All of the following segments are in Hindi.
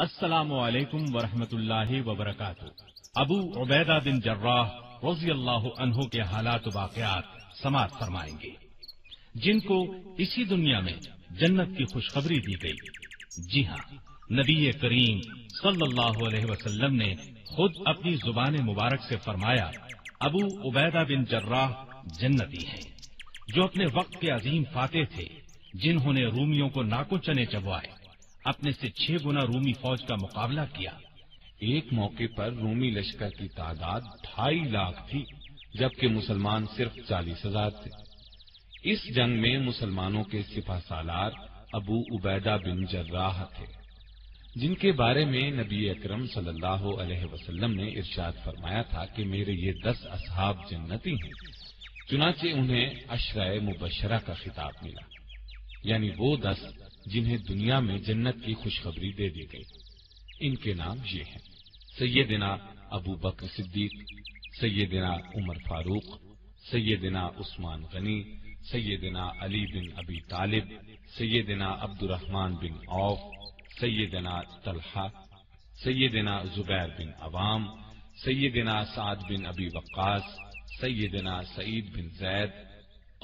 असलकम वरहमतुल्लाहि वबरकातु अबू उबैदा बिन जर्राह रज़ी अल्लाह के हालात वाकयात समात फरमाएँगे। जिनको इसी दुनिया में जन्नत की खुशखबरी दी गई। जी हाँ नबी करीम सल्लल्लाहु अलैहि वसल्लम ने खुद अपनी ज़ुबान मुबारक से फरमाया, अबू उबैदा बिन जर्राह जन्नती हैं, जो अपने वक्त के अजीम फाते थे, जिन्होंने रूमियों को नाको चने चबवाए। अपने से छह गुना रूमी फौज का मुकाबला किया। एक मौके पर रूमी लश्कर की तादाद ढाई लाख थी, जबकि मुसलमान सिर्फ़ चालीस हज़ार थे। इस जंग में मुसलमानों के सिपा सालार अबू उबैदा बिन जर्राह थे, जिनके बारे में नबी अकरम सल्लल्लाहु अलैहि वसल्लम ने इरशाद फरमाया था कि मेरे ये दस असहाब जन्नती हैं, चुनाचे उन्हें अशराय मुबशरा का खिताब मिला। यानी वो दस जिन्हें दुनिया में जन्नत की खुशखबरी दे दी गई। इनके नाम ये हैं, Sayyidna Abu Bakr Siddiq, Sayyidna Umar Farooq, Sayyidna Usman Ghani, Sayyidna Ali bin Abi Talib, Sayyidna Abdurrahman bin Auf, Sayyidna Talha, Sayyidna Zubair bin Awwam, Sayyidna Saad बिन अबी वक्कास, सैयदना सईद बिन जैद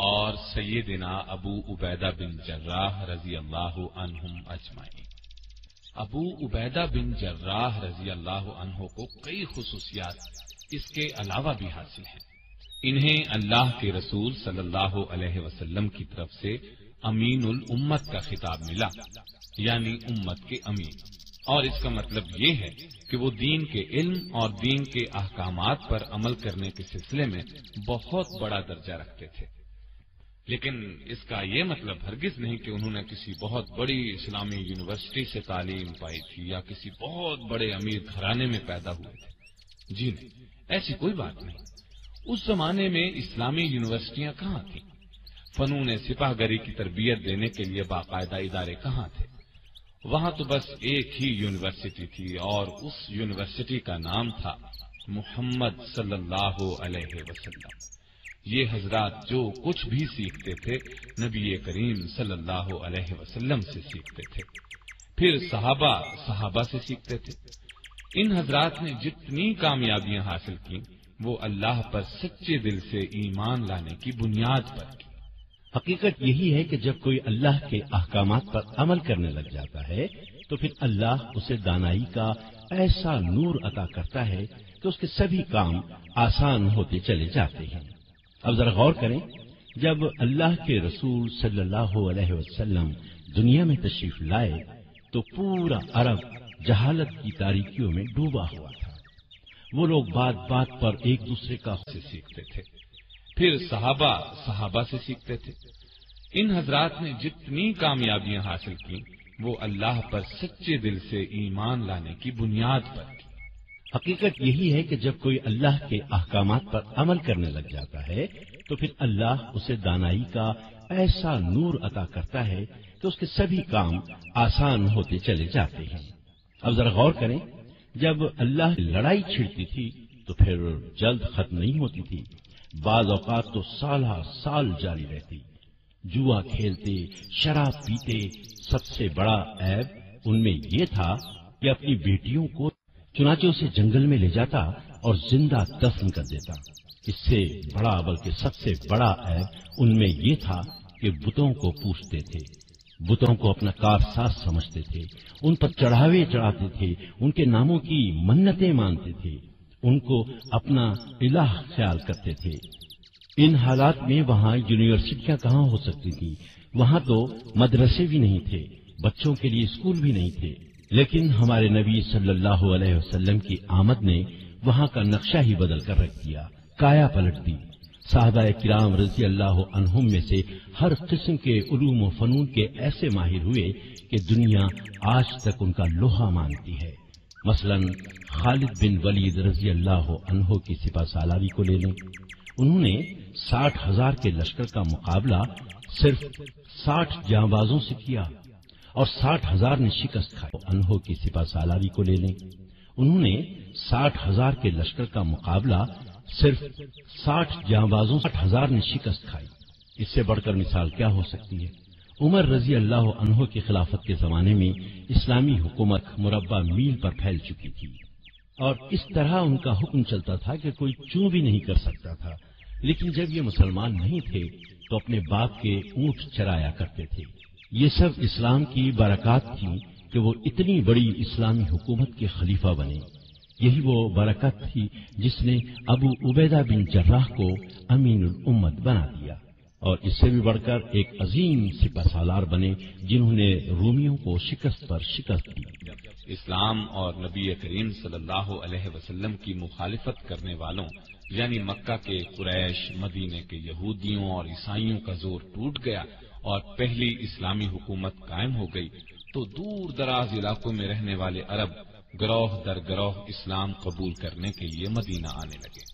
और सैदिना अबू उबैदा बिन जर्राह रज़ी अल्लाह अनहुम अजमाई अबू उबैदा बिन जर्राह रज़ी अल्लाह को कई खसूसियात इसके अलावा भी हासिल हैं। इन्हें अल्लाह के रसूल सल्लल्लाहु अलैहि वसल्लम की तरफ़ से अमीन उल उम्मत का खिताब मिला, यानी उम्मत के अमीन और इसका मतलब ये है कि वो दीन के इल्म और दीन के अहकाम पर अमल करने के सिलसिले में बहुत बड़ा दर्जा रखते थे। लेकिन इसका यह मतलब हरगिज नहीं कि उन्होंने किसी बहुत बड़ी इस्लामी यूनिवर्सिटी से तालीम पाई थी या किसी बहुत बड़े अमीर घराने में पैदा हुए थे। जी नहीं, ऐसी कोई बात नहीं। उस जमाने में इस्लामी यूनिवर्सिटियाँ कहाँ थी? फनून सिपाहगरी की तरबियत देने के लिए बाकायदा इदारे कहाँ थे? वहाँ तो बस एक ही यूनिवर्सिटी थी और उस यूनिवर्सिटी का नाम था मोहम्मद सल्लल्लाहु अलैहि वसल्लम। ये हजरात जो कुछ भी सीखते थे, नबी करीम सल्लल्लाहु अलैहि वसल्लम से सीखते थे। फिर सहाबा सहाबा से सीखते थे। इन हजरात ने जितनी कामयाबियाँ हासिल की, वो अल्लाह पर सच्चे दिल से ईमान लाने की बुनियाद पर की। हकीकत यही है कि जब कोई अल्लाह के अहकाम पर अमल करने लग जाता है तो फिर अल्लाह उसे दानाई का ऐसा नूर अता करता है कि उसके सभी काम आसान होते चले जाते हैं। अब जरा गौर करें, जब अल्लाह के रसूल सल्लल्लाहु अलैहि वसल्लम दुनिया में तशरीफ़ लाए तो पूरा अरब जहालत की तारीखियों में डूबा हुआ था। वो लोग बात बात पर एक दूसरे का से सीखते थे। फिर सहाबा सहाबा से सीखते थे। इन हजरात ने जितनी कामयाबियाँ हासिल की, वो अल्लाह पर सच्चे दिल से ईमान लाने की बुनियाद पर की। हकीकत यही है कि जब कोई अल्लाह के अहकाम पर अमल करने लग जाता है तो फिर अल्लाह उसे दानाई का ऐसा नूर अता करता है कि उसके सभी काम आसान होते चले जाते हैं। अब जरा गौर करें, जब अल्लाह लड़ाई छिड़ती थी तो फिर जल्द खत्म नहीं होती थी। बाज औकात तो साल साल जारी रहती। जुआ खेलते, शराब पीते, सबसे बड़ा ऐब उनमें यह था कि अपनी बेटियों को चुनाचे उसे जंगल में ले जाता और ज़िंदा दफन कर देता। इससे बड़ा, बल्कि सबसे बड़ा ऐब उनमें यह था कि बुतों को पूछते थे। बुतों को अपना कार कारसाज समझते थे। उन पर चढ़ावे चढ़ाते थे। उनके नामों की मन्नतें मानते थे। उनको अपना इलाह ख्याल करते थे। इन हालात में वहाँ यूनिवर्सिटियाँ कहाँ हो सकती थी? वहाँ तो मदरसे भी नहीं थे। बच्चों के लिए स्कूल भी नहीं थे। लेकिन हमारे नबी सल्लल्लाहु अलैहि वसल्लम की आमद ने वहाँ का नक्शा ही बदल कर रख दिया, काया पलट दी। साहबा किराम रज़ी अल्लाह अनहुम में से हर किस्म के उलूम फनून के ऐसे माहिर हुए कि दुनिया आज तक उनका लोहा मानती है। मसलन, खालिद बिन वलीद रज़ी अल्लाह की सिपा सालारी को ले लें। उन्होंने साठ हज़ार के लश्कर का मुकाबला सिर्फ़ साठ जाबाजों से किया। और साठ हज़ार ने शिकस्त खाई। अनहो की सिपा सालारी को ले लें। उन्होंने साठ हज़ार के लश्कर का मुकाबला सिर्फ़ साठ जाबाजों साठ हज़ार ने शिकस्त खाई। इससे बढ़कर मिसाल क्या हो सकती है? उमर रज़ी अल्लाह अनहो की खिलाफत के जमाने में इस्लामी हुकूमत मुरबा मील पर फैल चुकी थी। और इस तरह उनका हुक्म चलता था कि कोई चू भी नहीं कर सकता था। लेकिन जब ये मुसलमान नहीं थे तो अपने बाप के ऊँट चराया करते थे। ये सब इस्लाम की बरकत थी कि वो इतनी बड़ी इस्लामी हुकूमत के खलीफा बने। यही वो बरकत थी जिसने अबू उबैदा बिन जर्राह को अमीन उम्मत बना दिया। और इससे भी बढ़कर एक अजीम सिपा सालार बने जिन्होंने रोमियों को शिकस्त पर शिकस्त दी इस्लाम और नबी करीम सल्लल्लाहु अलैहि वसल्लम की मुखालिफत करने वालों, यानी मक्का के कुरैश, मदीने के यहूदियों और ईसाइयों का ज़ोर टूट गया और पहली इस्लामी हुकूमत कायम हो गई तो दूर दराज इलाकों में रहने वाले अरब ग्रोह दर ग्रोह इस्लाम कबूल करने के लिए मदीना आने लगे।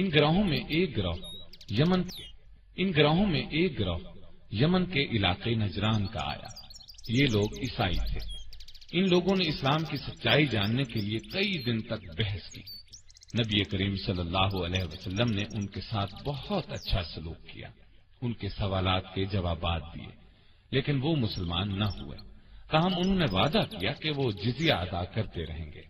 इन ग्रोहों में एक ग्रोह यमन इन ग्रोहों में एक ग्रोह यमन के इलाके नजरान का आया। ये लोग ईसाई थे। इन लोगों ने इस्लाम की सच्चाई जानने के लिए कई दिन तक बहस की। नबी करीम सल्लल्लाहु अलैहि वसल्लम ने उनके साथ बहुत अच्छा सलूक किया। उनके सवालात के जवाब दिए, लेकिन वो मुसलमान न हुए। ताहम उन्होंने वादा किया कि वो जिजिया अदा करते रहेंगे।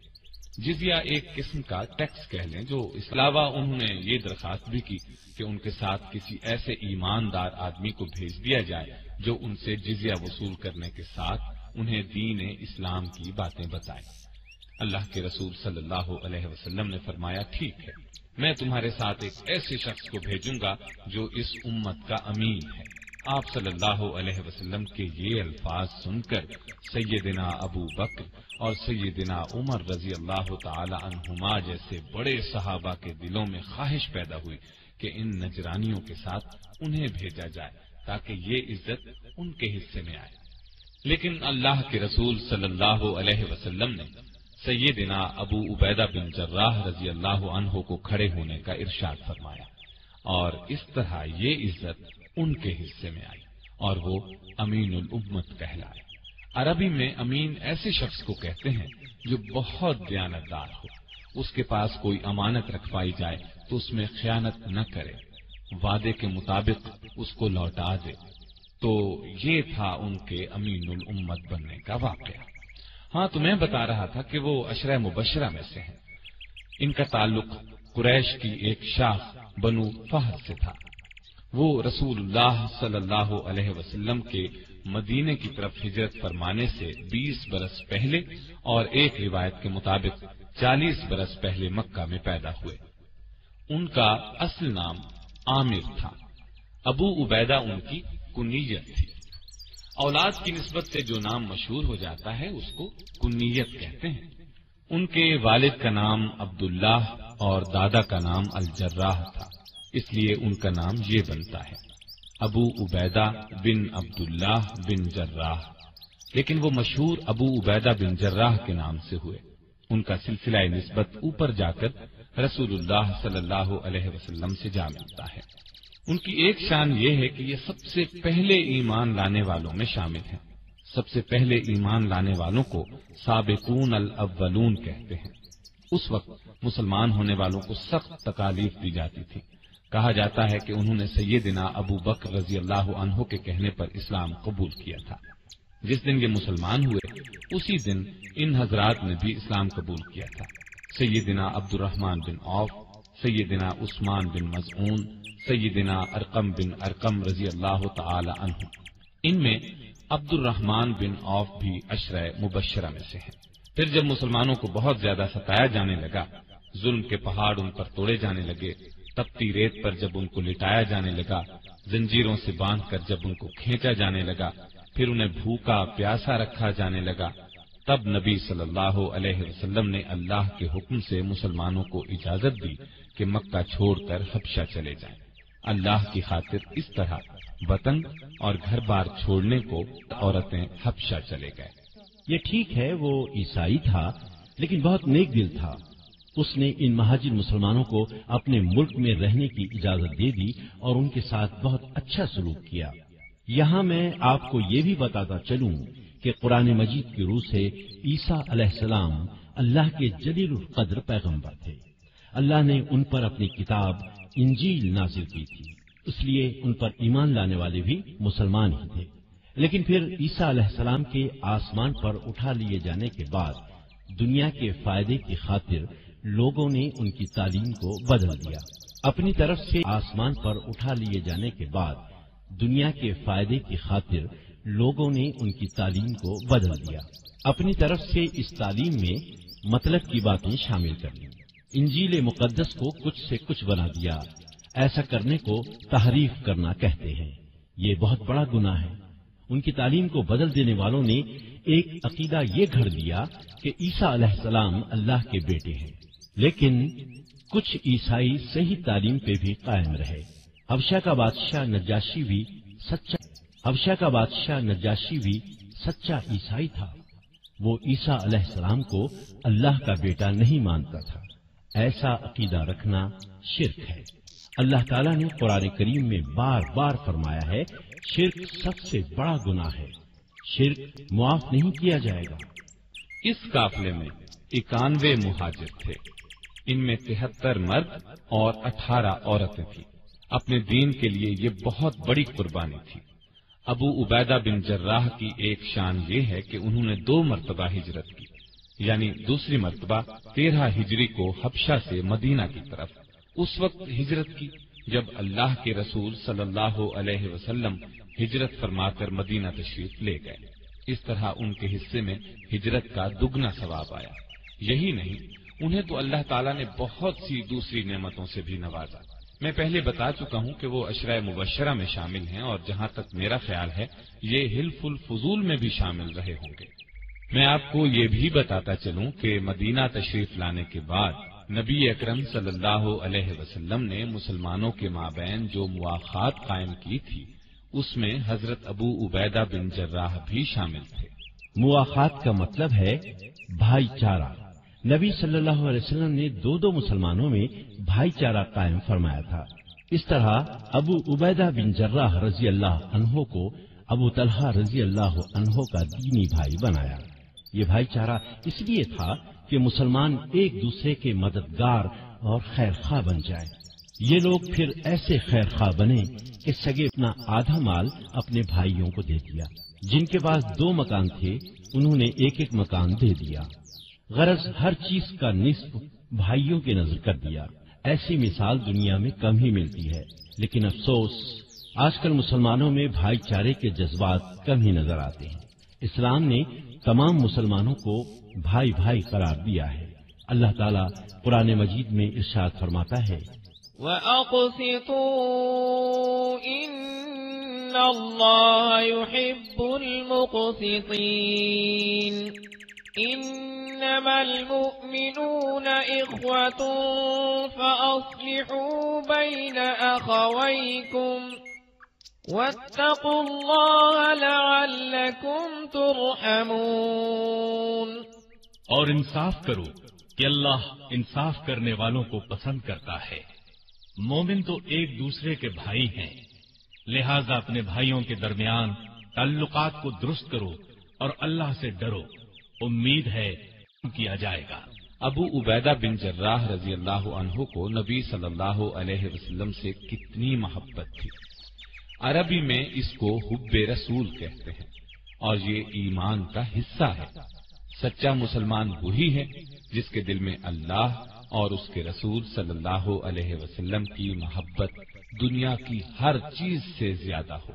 जिजिया एक किस्म का टैक्स कह लें, जो इस अलावा उन्होंने ये दरखास्त भी की कि उनके साथ किसी ऐसे ईमानदार आदमी को भेज दिया जाए, जो उनसे जिजिया वसूल करने के साथ उन्हें दीन इस्लाम की बातें बताए। अल्लाह के रसूल सल्लल्लाहु अलैहि वसल्लम ने फरमाया, ठीक है मैं तुम्हारे साथ एक ऐसे शख्स को भेजूँगा जो इस उम्मत का अमीन है। आप सल्लल्लाहु अलैहि वसल्लम के ये अल्फाज सुनकर सैयदना अबू बकर और सैयदना उमर रज़ी अल्लाह तहुमा जैसे बड़े सहाबा के दिलों में ख्वाहिश पैदा हुई कि इन नजरानियों के साथ उन्हें भेजा जाए, ताकि ये इज़्ज़त उनके हिस्से में आए। लेकिन अल्लाह के रसूल सल्लल्लाहु अलैहि वसल्लम ने सैयदना अबू उबैदा बिन जर्राह रज़ी अल्लाह को खड़े होने का इरशाद फरमाया। और इस तरह ये इज़्ज़त उनके हिस्से में आई और वो अमीन उम्मत कहलाए। अरबी में अमीन ऐसे शख्स को कहते हैं जो बहुत दयानतदार हो। उसके पास कोई अमानत रखवाई जाए तो उसमें खयानत न करे। वादे के मुताबिक उसको लौटा दे। तो ये था उनके अमीन उम्मत बनने का वाकया। हाँ तो मैं बता रहा था कि वो अशर मुबशरा में से हैं। इनका ताल्लुक कुरैश की एक शाख बनु फहद से था। वो रसूलुल्लाह सल्लल्लाहु अलैहि वसल्लम के मदीने की तरफ़ हिजरत फरमाने से 20 बरस पहले और एक रिवायत के मुताबिक 40 बरस पहले मक्का में पैदा हुए। उनका असल नाम आमिर था। अबू उबैदा उनकी कुनीयत थी। औलाद की नस्बत से जो नाम मशहूर हो जाता है, उसको कुनीयत कहते हैं। उनके वालिद का नाम अब्दुल्लाह और दादा का नाम अलजर्राह था। इसलिए उनका नाम ये बनता है, अबू उबैदा बिन अब्दुल्लाह बिन जर्राह। लेकिन वो मशहूर अबू उबैदा बिन जर्राह के नाम से हुए। उनका सिलसिला नस्बत ऊपर जाकर रसूलुल्लाह सल्लल्लाहु अलैहि वसल्लम से जा मिलता है। उनकी एक शान ये है कि ये सबसे पहले ईमान लाने वालों में शामिल हैं। सबसे पहले ईमान लाने वालों को साबिकून अल अव्वलून कहते हैं। उस वक्त मुसलमान होने वालों को सख्त तकालीफ दी जाती थी। कहा जाता है कि उन्होंने सैयदना अबू बकर रज़ी अल्लाह अनहो के कहने पर इस्लाम कबूल किया था। जिस दिन ये मुसलमान हुए, उसी दिन इन हजरात ने भी इस्लाम कबूल किया था। Sayyidna Abdurrahman bin Auf, Sayyidna Usman bin Mazun Sayyidna Arqam bin Arqam रज़ी अल्लाह तह इनमें अब्दुलरहमान बिन औफ भी अशर मुबशरा में से हैं फिर जब मुसलमानों को बहुत ज़्यादा सताया जाने लगा, जुल्म के पहाड़ उन पर तोड़े जाने लगे, तपती रेत पर जब उनको लिटाया जाने लगा, जंजीरों से बांधकर जब उनको खींचा जाने लगा, फिर उन्हें भूखा प्यासा रखा जाने लगा, तब नबी सल्लल्लाहु अलैहि वसल्लम ने अल्लाह के हुक्म से मुसलमानों को इजाज़त दी कि मक्का छोड़कर हबशा चले जाएँ। अल्लाह की खातिर इस तरह वतन और घर बार छोड़ने को औरतें हबशा चले गए। ये ठीक है, वो ईसाई था, लेकिन बहुत नेक दिल था। उसने इन महाजिर मुसलमानों को अपने मुल्क में रहने की इजाज़त दे दी और उनके साथ बहुत अच्छा सलूक किया। यहाँ मैं आपको ये भी बताता चलूँ कि कुरान मजीद की रूह से ईसा अलैहिस्सलाम अल्लाह के जलील कद्र पैगंबर थे। अल्लाह ने उन पर अपनी किताब इंजील नाजिल की थी। इसलिए उन पर ईमान लाने वाले भी मुसलमान ही थे। लेकिन फिर ईसा के आसमान पर उठा लिए जाने के बाद दुनिया के फ़ायदे की खातिर लोगों ने उनकी तालीम को बदल दिया। अपनी तरफ़ से आसमान पर उठा लिए जाने के बाद दुनिया के फ़ायदे की खातिर लोगों ने उनकी तालीम को बदल दिया। अपनी तरफ़ से इस तालीम में मतलब की बातें शामिल कर ली। इंजील मुकद्दस को कुछ से कुछ बना दिया। ऐसा करने को तहरीफ करना कहते हैं। ये बहुत बड़ा गुना है। उनकी तालीम को बदल देने वालों ने एक अकीदा ये घड़ दिया कि ईसा सलाम अल्लाह के बेटे हैं। लेकिन कुछ ईसाई सही तालीम पे भी कायम रहे। हबशा का बादशाह नजाशी भी सच्चा हबशा का बादशाह नजाशी भी सच्चा ईसाई था। वो ईसा सलाम को अल्लाह का बेटा नहीं मानता था। ऐसा अकीदा रखना शिरक है। अल्लाह ताला ने कुरान करीम में बार बार फरमाया है, शिरक सबसे बड़ा गुना है। शिरक मुआफ नहीं किया जाएगा। इस काफले में इक्यानवे मुहाजिर थे। इनमें तिहत्तर मर्द और अठारह औरतें थी। अपने दीन के लिए ये बहुत बड़ी कुर्बानी थी। अबू उबैदा बिन जर्राह की एक शान ये है कि उन्होंने दो मरतबा हिजरत की। यानी दूसरी मरतबा तेरह हिजरी को हबशा से मदीना की तरफ़। उस वक्त हिजरत की, जब अल्लाह के रसूल सल्लल्लाहु अलैहि वसल्लम हिजरत फरमाकर मदीना तशरीफ़ ले गए। इस तरह उनके हिस्से में हिजरत का दुगना सवाब आया। यही नहीं, उन्हें तो अल्लाह ताला ने बहुत सी दूसरी नेमतों से भी नवाजा। मैं पहले बता चुका हूँ कि वो अशरा मुबशरा में शामिल हैं और जहाँ तक मेरा ख्याल है, ये हिलफुल फजूल में भी शामिल रहे होंगे। मैं आपको ये भी बताता चलूँ कि मदीना तशरीफ़ लाने के बाद नबी अकरम सल्लल्लाहु अलैहि वसल्लम ने मुसलमानों के माबेन जो मुआखात कायम की थी, उसमें हज़रत अबू उबैदा बिन जर्राह भी शामिल थे। मुआखात का मतलब है भाईचारा। नबी सल्लल्लाहु अलैहि वसल्लम ने दो दो मुसलमानों में भाईचारा कायम फरमाया था। इस तरह अबू उबैदा बिन जर्राह रज़ी अल्लाह अनहो को अबू तलहा रज़ी अल्लाह अनहो का दीनी भाई बनाया। ये भाईचारा इसलिए था कि मुसलमान एक दूसरे के मददगार और खैर खा बन जाए। ये लोग फिर ऐसे खैर खा बने कि सगे अपना आधा माल अपने भाइयों को दे दिया। जिनके पास दो मकान थे, उन्होंने एक एक मकान दे दिया। गरज हर चीज़ का निस्फ भाइयों की नज़र कर दिया। ऐसी मिसाल दुनिया में कम ही मिलती है, लेकिन अफसोस, आजकल मुसलमानों में भाईचारे के जज्बात कम ही नज़र आते हैं। इस्लाम ने तमाम मुसलमानों को भाई भाई करार दिया है। अल्लाह ताला पुराने मजीद में इर्शाद फरमाता है इन्नमल इख्वतु फअस्लिहू बैन अखवैकुम वत्तकुल्लाह लअल्लकुम तुरहमून और इंसाफ करो कि अल्लाह इंसाफ करने वालों को पसंद करता है। मोमिन तो एक दूसरे के भाई हैं। लिहाजा अपने भाइयों के दरमियान ताल्लुकात को दुरुस्त करो और अल्लाह से डरो। उम्मीद है किया जाएगा। अबू उबैदा बिन जर्राह रज़ी अल्लाह को नबी सल्लल्लाहु अलैहि वसल्लम से कितनी मोहब्बत थी। अरबी में इसको हुब्बे रसूल कहते हैं। और ये ईमान का हिस्सा है। सच्चा मुसलमान वही है, जिसके दिल में अल्लाह और उसके रसूल सल्लल्लाहु अलैहि वसल्लम की मोहब्बत दुनिया की हर चीज़ से ज़्यादा हो।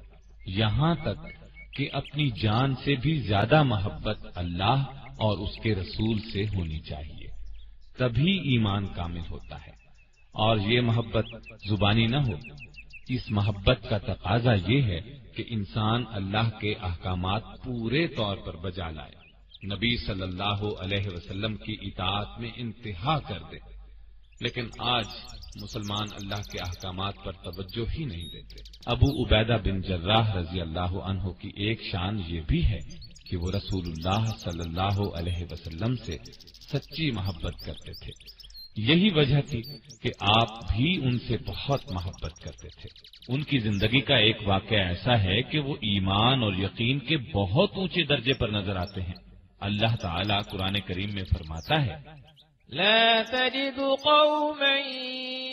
यहाँ तक कि अपनी जान से भी ज़्यादा मोहब्बत अल्लाह और उसके रसूल से होनी चाहिए। तभी ईमान कामिल होता है। और ये मोहब्बत जुबानी न हो इस मोहब्बत का तकाजा ये है कि इंसान अल्लाह के अहकाम पूरे तौर पर बजा लाए। नबी सल्लल्लाहु अलैहि वसल्लम की इतात में इंतहा कर दे। लेकिन आज मुसलमान अल्लाह के अहकाम पर तवज्जो ही नहीं देते। अबू उबैदा बिन जर्राह रज़ी अल्लाह की एक शान ये भी है कि वो रसूलुल्लाह सल्लल्लाहु अलैहि वसल्लम से सच्ची मोहब्बत करते थे। यही वजह थी कि आप भी उनसे बहुत मोहब्बत करते थे उनकी जिंदगी का एक वाक्य ऐसा है कि वो ईमान और यकीन के बहुत ऊंचे दर्जे पर नजर आते हैं अल्लाह ताला कुरान करीम में फरमाता है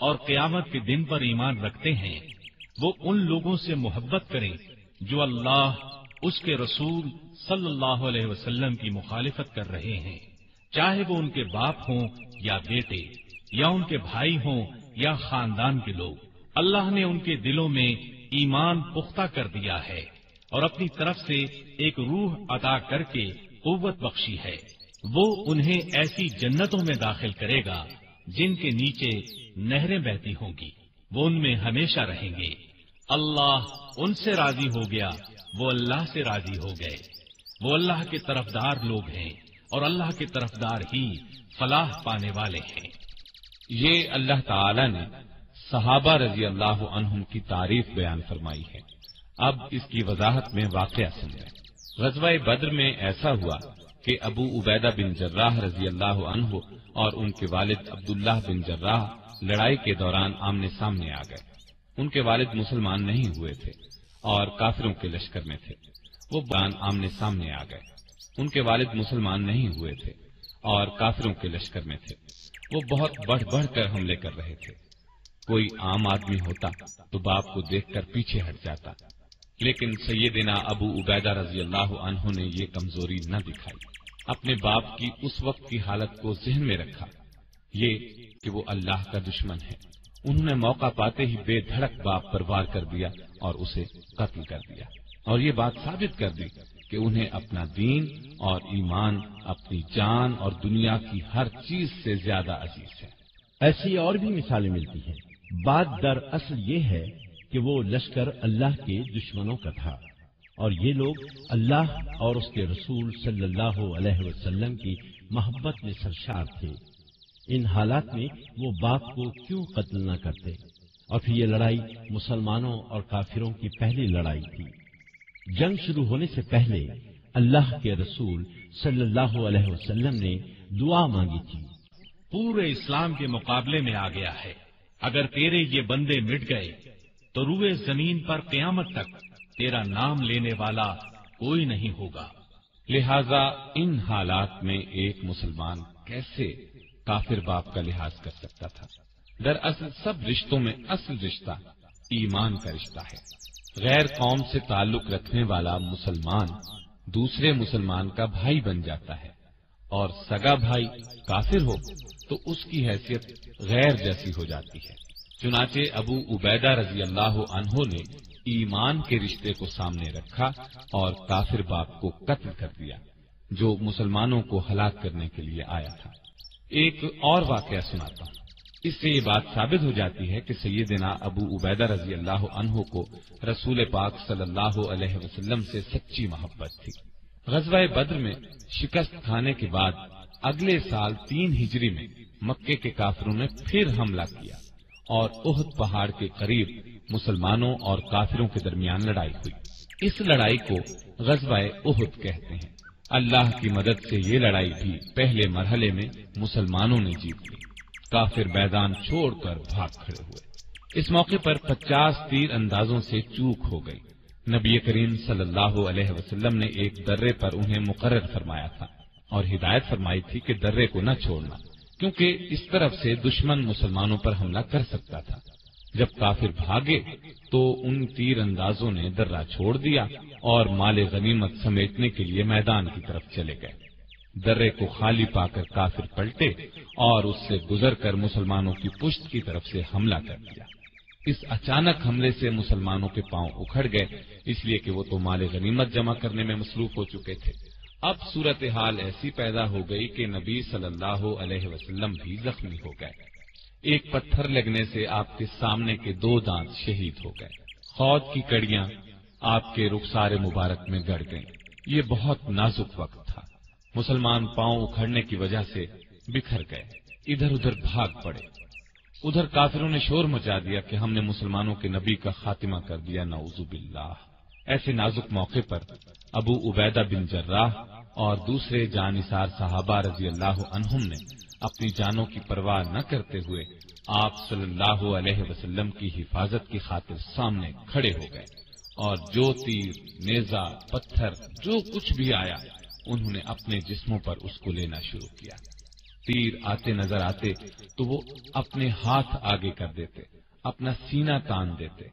और क्यामत के दिन पर ईमान रखते हैं, वो उन लोगों से मोहब्बत करें, जो अल्लाह, उसके रसूल सल्लल्लाहु अलैहि वसल्लम की मुखालिफत कर रहे हैं। चाहे वो उनके बाप हों या बेटे, या उनके भाई हों या खानदान के लोग, अल्लाह ने उनके दिलों में ईमान पुख्ता कर दिया है और अपनी तरफ़ से एक रूह अदा करके कुव्वत बख्शी है। वो उन्हें ऐसी जन्नतों में दाखिल करेगा, जिनके नीचे नहरें बहती होंगी, वो उनमें हमेशा रहेंगे। अल्लाह उनसे राज़ी हो गया, वो अल्लाह से राज़ी हो गए। वो अल्लाह के तरफदार लोग हैं और अल्लाह के तरफदार ही फलाह पाने वाले हैं। ये अल्लाह ताला ने सहाबा रज़ी अल्लाह की तारीफ़ बयान फरमाई है। अब इसकी वजाहत में वाकया सुनिए गजवा बद्र में ऐसा हुआ कि अबू उबैदा बिन जर्राह रज़ी अल्लाह अनहु और उनके वालिद अब्दुल्लाह बिन जर्राह लड़ाई के दौरान आमने सामने आ गए। उनके वालिद मुसलमान नहीं हुए थे और काफिरों के लश्कर में थे। वो बान आमने सामने आ गए। उनके वालिद मुसलमान नहीं हुए थे और काफिरों के लश्कर में थे। वो बहुत बढ़ बढ़ कर हमले कर रहे थे। कोई आम आदमी होता तो बाप को देखकर पीछे हट जाता। लेकिन सैयदना अबू उबैदा रज़ी अल्लाह अनहु ने ये कमज़ोरी न दिखाई। अपने बाप की उस वक्त की हालत को जहन में रखा। ये कि वो अल्लाह का दुश्मन है। उन्होंने मौका पाते ही बेधड़क बाप पर वार कर दिया और उसे कत्ल कर दिया। और ये बात साबित कर दी कि उन्हें अपना दीन और ईमान, अपनी जान और दुनिया की हर चीज़ से ज़्यादा अज़ीज़ है। ऐसी और भी मिसालें मिलती हैं। बात दर असल ये है कि वो लश्कर अल्लाह के दुश्मनों का था। और ये लोग अल्लाह और उसके रसूल सल्लल्लाहु अलैहि वसल्लम की मोहब्बत में सरशार थे। इन हालात में वो बाप को क्यों कत्ल न करते? और फिर ये लड़ाई मुसलमानों और काफिरों की पहली लड़ाई थी। जंग शुरू होने से पहले अल्लाह के रसूल सल्लल्लाहु अलैहि वसल्लम ने दुआ मांगी थी। पूरे इस्लाम के मुकाबले में आ गया है। अगर तेरे ये बंदे मिट गए तो रुए ज़मीन पर कयामत तक तेरा नाम लेने वाला कोई नहीं होगा। लिहाजा इन हालात में एक मुसलमान कैसे काफिर बाप का लिहाज कर सकता था। दरअसल सब रिश्तों में असल रिश्ता ईमान का रिश्ता है। गैर कौम से ताल्लुक रखने वाला मुसलमान दूसरे मुसलमान का भाई बन जाता है और सगा भाई काफिर हो तो उसकी हैसियत गैर जैसी हो जाती है। चुनाचे अबू उबैदा रज़ी अल्लाह अनहो ने ईमान के रिश्ते को सामने रखा और काफिर बाप को कत्ल कर दिया, जो मुसलमानों को हलाक करने के लिए आया था। एक और वाकया सुनाता हूँ। इससे ये बात साबित हो जाती है कि सैयदना अबू उबैदा रज़ी अल्लाह अनहो को रसूल पाक सल्लल्लाहु अलैहि वसल्लम से सच्ची मोहब्बत थी। गजवा बद्र में शिकस्त खाने के बाद अगले साल तीन हिजरी में मक्के के काफरों ने फिर हमला किया और उहद पहाड़ के करीब मुसलमानों और काफिरों के दरमियान लड़ाई हुई। इस लड़ाई को गजवा उहद कहते हैं। अल्लाह की मदद से ये लड़ाई भी पहले मरहले में मुसलमानों ने जीत ली। काफिर मैदान छोड़कर भाग खड़े हुए। इस मौके पर पचास तीर अंदाजों से चूक हो गई। नबी करीम सल्लल्लाहु अलैहि वसल्लम ने एक दर्रे पर उन्हें मुकर्र फरमाया था और हिदायत फरमाई थी कि दर्रे को न छोड़ना, क्योंकि इस तरफ़ से दुश्मन मुसलमानों पर हमला कर सकता था। जब काफिर भागे तो उन तीर अंदाजों ने दर्रा छोड़ दिया और माले गनीमत समेटने के लिए मैदान की तरफ़ चले गए। दर्रे को खाली पाकर काफिर पलटे और उससे गुजरकर मुसलमानों की पुष्ट की तरफ़ से हमला कर दिया। इस अचानक हमले से मुसलमानों के पाँव उखड़ गए, इसलिए कि वो तो माले गनीमत जमा करने में मसरूफ हो चुके थे। अब सूरत हाल ऐसी पैदा हो गई कि नबी सल्लल्लाहु अलैहि वसल्लम भी जख्मी हो गए। एक पत्थर लगने से आपके सामने के दो दांत शहीद हो गए। खौद की कड़ियाँ आपके रुखसार मुबारक में गड़ गईं। ये बहुत नाजुक वक्त था। मुसलमान पाँव उखड़ने की वजह से बिखर गए। इधर उधर भाग पड़े। उधर काफिरों ने शोर मचा दिया कि हमने मुसलमानों के नबी का खातिमा कर दिया नौजुबिल्लाह ऐसे नाजुक मौके पर अबू उबैदा बिन जर्राह और दूसरे जानिसार साहबा रज़ी अल्लाह ने अपनी जानों की परवाह न करते हुए आप सल्लल्लाहु अलैहि वसल्लम की हिफाजत की खातिर सामने खड़े हो गए और जो तीर, नेजा, पत्थर, जो कुछ भी आया, उन्होंने अपने जिस्मों पर उसको लेना शुरू किया। तीर आते नज़र आते तो वो अपने हाथ आगे कर देते, अपना सीना तान देते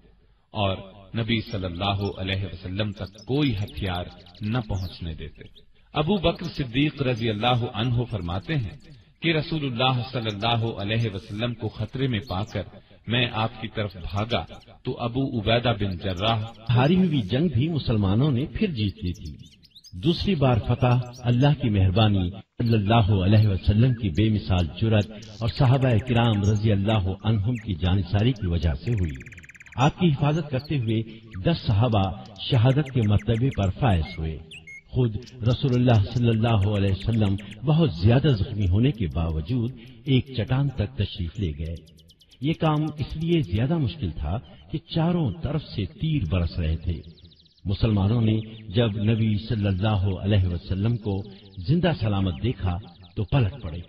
और नबी सल्लल्लाहु अलैहि वसल्लम तक कोई हथियार न पहुँचने देते। अबू बकर सिद्दीक रज़ी अल्लाह अनहो फरमाते हैं कि रसूलुल्लाह सल्लल्लाहु अलैहि वसल्लम को खतरे में पाकर मैं आपकी तरफ़ भागा तो अबू उबैदा बिन जर्राह हारी हुई जंग भी मुसलमानों ने फिर जीत ली थी। दूसरी बार फतह अल्लाह की मेहरबानी सल्लल्लाहु अलैहि वसल्लम की बेमिसाल जुरत और साहबा किराम रज़ी अल्लाह अनहुम की जानसारी की वजह से हुई। आपकी हिफाजत करते हुए दस साहबा शहादत के मरतबे पर फायज हुए। खुद रसूलुल्लाह सल्लल्लाहु अलैहि वसल्लम बहुत ज़्यादा जख्मी होने के बावजूद एक चटान तक तशरीफ़ ले गए। ये काम इसलिए ज़्यादा मुश्किल था कि चारों तरफ़ से तीर बरस रहे थे। मुसलमानों ने जब नबी सल्लल्लाहु अलैहि वसल्लम को ज़िंदा सलामत देखा तो पलट पड़े।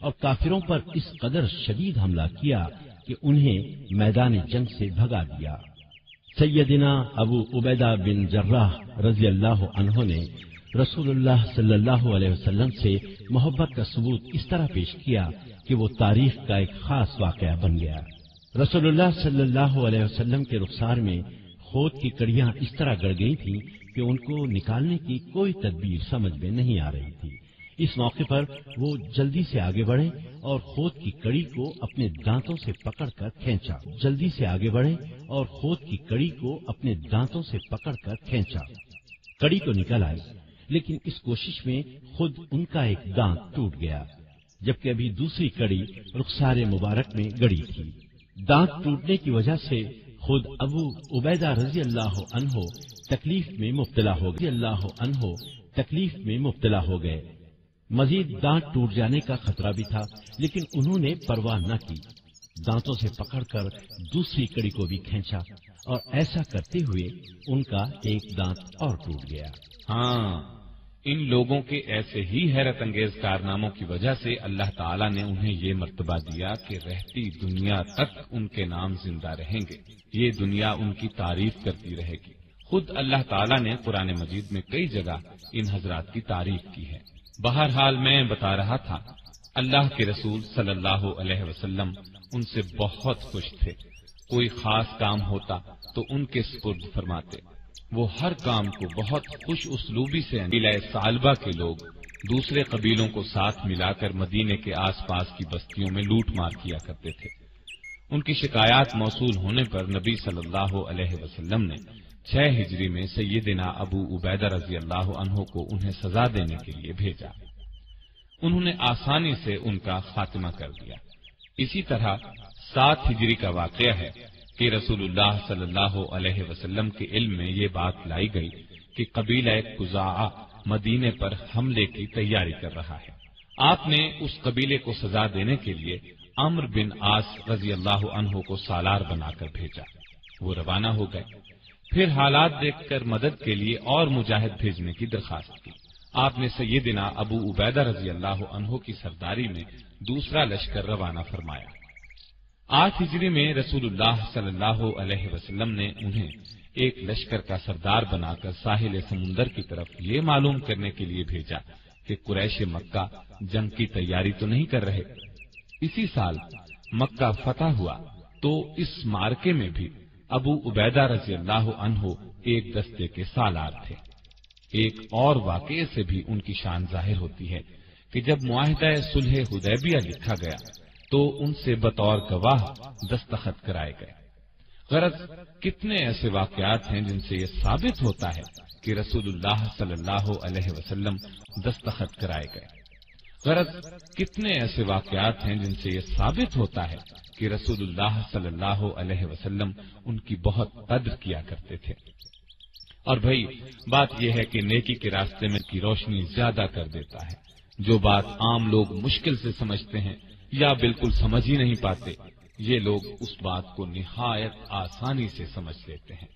और काफिरों पर इस कदर शदीद हमला किया कि उन्हें मैदान जंग से भगा दिया। सैयदिना अबू उबैदा बिन जर्राह रज़ी अल्लाह ने रसूलुल्लाह सल्लल्लाहु अलैहि वसल्लम से मोहब्बत का सबूत इस तरह पेश किया कि वो तारीख का एक खास वाकया बन गया। रसूलुल्लाह सल्लल्लाहु अलैहि वसल्लम के रुखसार में खोद की कड़ियाँ इस तरह गड़ गई थीं कि उनको निकालने की कोई तदबीर समझ में नहीं आ रही थी। इस मौके पर वो जल्दी से आगे बढ़े और खोद की कड़ी को अपने दांतों से पकड़कर खींचा। जल्दी से आगे बढ़े और खोद की कड़ी को अपने दांतों से पकड़कर खींचा। कड़ी तो निकल आई, लेकिन इस कोशिश में खुद उनका एक दांत टूट गया, जबकि अभी दूसरी कड़ी रुखसारे मुबारक में गड़ी थी। दांत टूटने की वजह से खुद अबू उबैदा रज़ी अल्लाह अनहो तकलीफ़ में मुब्तला हो गए। अल्लाह अनहो तकलीफ़ में मुब्तला हो गए। मजीद दांत टूट जाने का खतरा भी था, लेकिन उन्होंने परवाह न की। दांतों से पकड़कर दूसरी कड़ी को भी खींचा और ऐसा करते हुए उनका एक दांत और टूट गया। हाँ इन लोगों के ऐसे ही हैरत अंगेज कारनामों की वजह से अल्लाह ताला ने उन्हें ये मर्तबा दिया कि रहती दुनिया तक उनके नाम ज़िंदा रहेंगे। ये दुनिया उनकी तारीफ़ करती रहेगी। खुद अल्लाह ताला ने कुरान मजीद में कई जगह इन हजरात की तारीफ़ की है। बहरहाल मैं बता रहा था, अल्लाह के रसूल सल्लल्लाहु अलैहि वसल्लम उनसे बहुत खुश थे। कोई खास काम होता तो उनके स्पुर्द फरमाते। वो हर काम को बहुत खुश उसलूबी से मिलाए सालबा के लोग दूसरे कबीलों को साथ मिलाकर मदीने के आसपास की बस्तियों में लूट मार किया करते थे। उनकी शिकायत मौसू होने पर नबी सल्लल्लाहु अलैहि वसल्लम ने छह हिजरी में सैयदना अबू उबैदा रज़ी अल्लाह को उन्हें सजा देने के लिए भेजा। उन्होंने आसानी से उनका खात्मा कर दिया। इसी तरह सात हिजरी का वाकया है कि रसूलुल्लाह सल्लल्लाहु अलैहि वसल्लम के इल्म में ये बात लाई गई कि कबीला कुजा मदीने पर हमले की तैयारी कर रहा है। आपने उस कबीले को सजा देने के लिए अम्र बिन आस रज़ी अल्लाह अनहो को सालार बनाकर भेजा। वो रवाना हो गए। फिर हालात देखकर मदद के लिए और मुजाहिद भेजने की दरखास्त की। आपने सैदिना अबू उबैदा रज़ी अल्लाह अनहो की सरदारी में दूसरा लश्कर रवाना फरमाया। आठ हिजरी में रसूलुल्लाह सल्लल्लाहु अलैहि वसल्लम ने उन्हें एक लश्कर का सरदार बनाकर साहिल समुन्दर की तरफ़ ये मालूम करने के लिए भेजा कि कुरैश मक्का जंग की तैयारी तो नहीं कर रहे। इसी साल मक्का फतह हुआ तो इस मार्के में भी अबू उबैदा रज़ी अल्लाह एक दस्ते के सालार थे। एक और वाकये से भी उनकी शान ज़ाहिर होती है कि जब मुआहिदा सुलह हुदैबिया लिखा गया तो उनसे बतौर गवाह दस्तखत कराए गए। गरज, कितने ऐसे वाकयात हैं जिनसे ये साबित होता है कि रसूलुल्लाह सल्लल्लाहु अलैहि वसल्लम दस्तखत कराए गए। गरज, कितने ऐसे वाकयात हैं जिनसे ये साबित होता है कि रसूलुल्लाह सल्लल्लाहु अलैहि वसल्लम उनकी बहुत कद्र किया करते थे। और भाई, बात यह है कि नेकी के रास्ते में की रोशनी ज़्यादा कर देता है। जो बात आम लोग मुश्किल से समझते हैं या बिल्कुल समझ ही नहीं पाते, ये लोग उस बात को निहायत आसानी से समझ लेते हैं।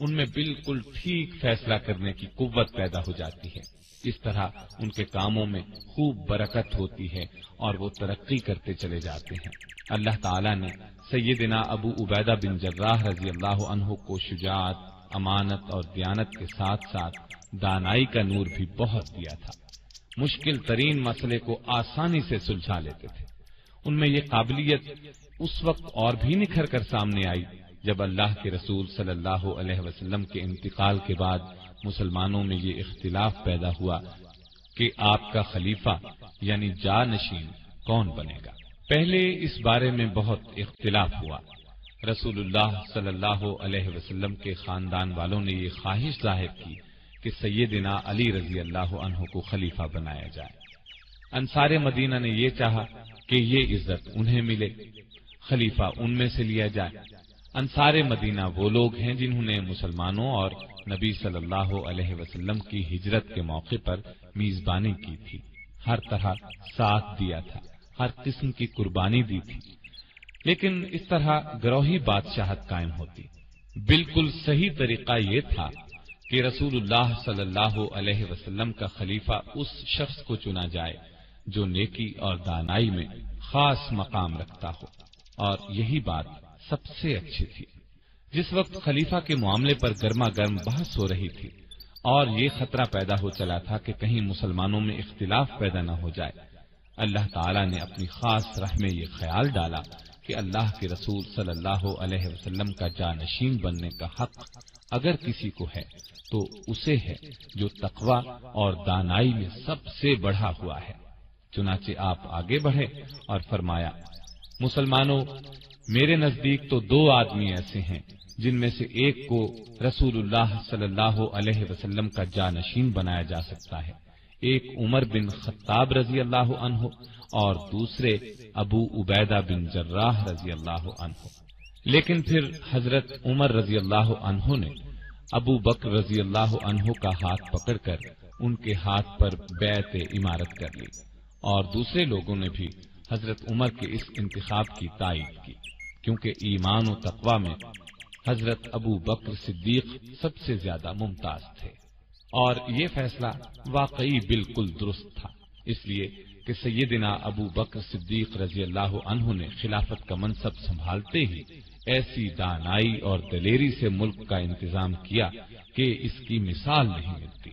उनमें बिल्कुल ठीक फैसला करने की कुव्वत पैदा हो जाती है। इस तरह उनके कामों में खूब बरकत होती है और वो तरक्की करते चले जाते हैं। अल्लाह ताला ने सैयदना अबू उबैदा बिन जर्राह रज़ी अल्लाह को शुजात, अमानत और दयानत के साथ साथ दानाई का नूर भी बहुत दिया था। मुश्किल तरीन मसले को आसानी से सुलझा लेते थे। उनमें ये काबिलियत उस वक्त और भी निखर कर सामने आई जब अल्लाह के रसूल सल्लल्लाहु अलैहि वसल्लम के इंतकाल के बाद मुसलमानों में ये इख्तिलाफ पैदा हुआ कि आपका खलीफा, यानी जानशीन, कौन बनेगा? पहले इस बारे में बहुत इख्तिलाफ हुआ। रसूलुल्लाह सल्लल्लाहु अलैहि वसल्लम के खानदान वालों ने ये ख्वाहिश ज़ाहिर की कि सैयदना अली रज़ी अल्लाह को खलीफा बनाया जाए। अंसार मदीना ने यह चाहा कि ये इज़्ज़त उन्हें मिले, खलीफा उनमें से लिया जाए। अंसार मदीना वो लोग हैं जिन्होंने मुसलमानों और नबी सल्लल्लाहु अलैहि वसल्लम की हिजरत के मौके पर मेजबानी की थी। हर तरह साथ दिया था, हर किस्म की कुर्बानी दी थी। लेकिन इस तरह ग्रोही बादशाहत कायम होती। बिल्कुल सही तरीका ये था कि रसूलुल्लाह सल्लल्लाहु अलैहि वसल्लम का खलीफा उस शख्स को चुना जाए जो नेकी और दानाई में खास मकाम रखता हो। और यही बात सबसे अच्छी थी। जिस वक्त खलीफा के मामले पर गर्मा गर्म बहस हो रही थी और ये खतरा पैदा हो चला था कि कहीं मुसलमानों में इख्तिलाफ पैदा न हो जाए, अल्लाह ताला ने अपनी खास राह में ये ख्याल डाला कि अल्लाह के रसूल सल्लल्लाहु अलैहि वसल्लम का जानशीन बनने का हक अगर किसी को है तो उसे है जो तकवा और दानाई में सबसे बढ़ा हुआ है। चुनाचे आप आगे बढ़े और फरमाया, मुसलमानों मेरे नज़दीक तो दो आदमी ऐसे हैं, जिनमें से एक को रसूलुल्लाह सल्लल्लाहु अलैहि वसल्लम का जानशीन बनाया जा सकता है। एक उमर बिन खत्ताब रज़ी अल्लाह अनहो और दूसरे अबू उबैदा बिन जर्राह रज़ी अल्लाह अनहो। लेकिन फिर हज़रत उमर रज़ी अल्लाह अनहो ने अबू बकर रज़ी अल्लाह अनहो का हाथ पकड़कर उनके हाथ पर बैत इमारत कर ली और दूसरे लोगों ने भी हज़रत उमर के इस इंतखाब की तायद की, क्योंकि ईमान और तकवा में हज़रत अबू बकर सिद्दीक सबसे ज़्यादा मुमताज़ थे। और ये फैसला वाकई बिल्कुल दुरुस्त था। इसलिए कि सैयदना अबू बकर सिद्दीक रज़ी अल्लाह ने खिलाफत का मनसब संभालते ही ऐसी दानाई और दलेरी से मुल्क का इंतज़ाम किया कि इसकी मिसाल नहीं मिलती।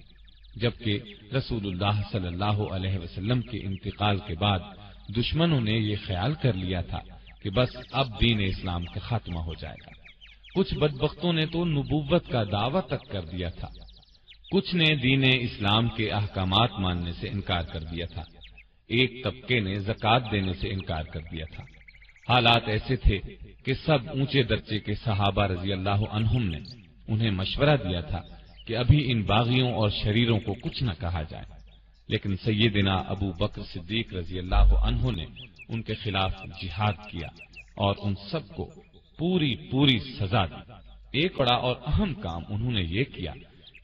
जबकि रसूलुल्लाह सल्लल्लाहु अलैहि के इंतकाल के बाद दुश्मनों ने ये ख्याल कर लिया था कि बस अब दीन इस्लाम का खात्मा हो जाएगा। कुछ बदबख्तों ने तो नबूवत का दावा तक कर दिया था। कुछ ने दीन इस्लाम के अहकाम मानने से इनकार कर दिया था। एक तबके ने जक़ात देने से इनकार कर दिया था। हालात ऐसे थे कि सब ऊँचे दर्जे के सहाबा रज़ी अल्लाह ने उन्हें मशवरा दिया था कि अभी इन बागियों और शरीरों को कुछ न कहा जाए। लेकिन सैयदना अबू बकर सिद्दीक रज़ी अल्लाह अनहु ने उनके खिलाफ जिहाद किया और उन सबको पूरी पूरी सजा दी। एक बड़ा और अहम काम उन्होंने ये किया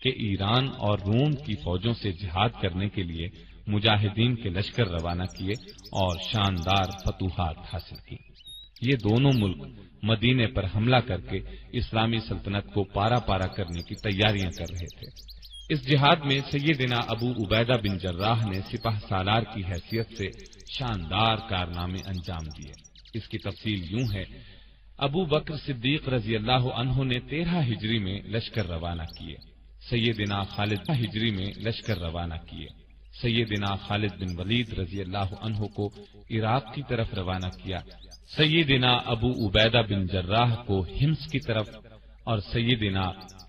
कि ईरान और रोम की फौजों से जिहाद करने के लिए मुजाहिदीन के लश्कर रवाना किए और शानदार फतूहत हासिल की। ये दोनों मुल्क मदीने पर हमला करके इस्लामी सल्तनत को पारा पारा करने की तैयारियाँ कर रहे थे। इस जिहाद में सैयदना अबू उबैदा बिन जर्राह ने सिपाह सालार की हैसियत से शानदार कारनामे अंजाम दिए। इसकी तफसील यूँ है, अबू बकर सिद्दीक रज़ी अल्लाह ने तेरह हिजरी में लश्कर रवाना किए। सैयदना खालिद हिजरी में लश्कर रवाना किए। सैयदिना खालिद बिन वलीद रज़ी अल्लाह को इराक की तरफ़ रवाना किया। सैयदिना अबू उबैदा बिन जर्राह को हिम्स की तरफ़ और सैयदिना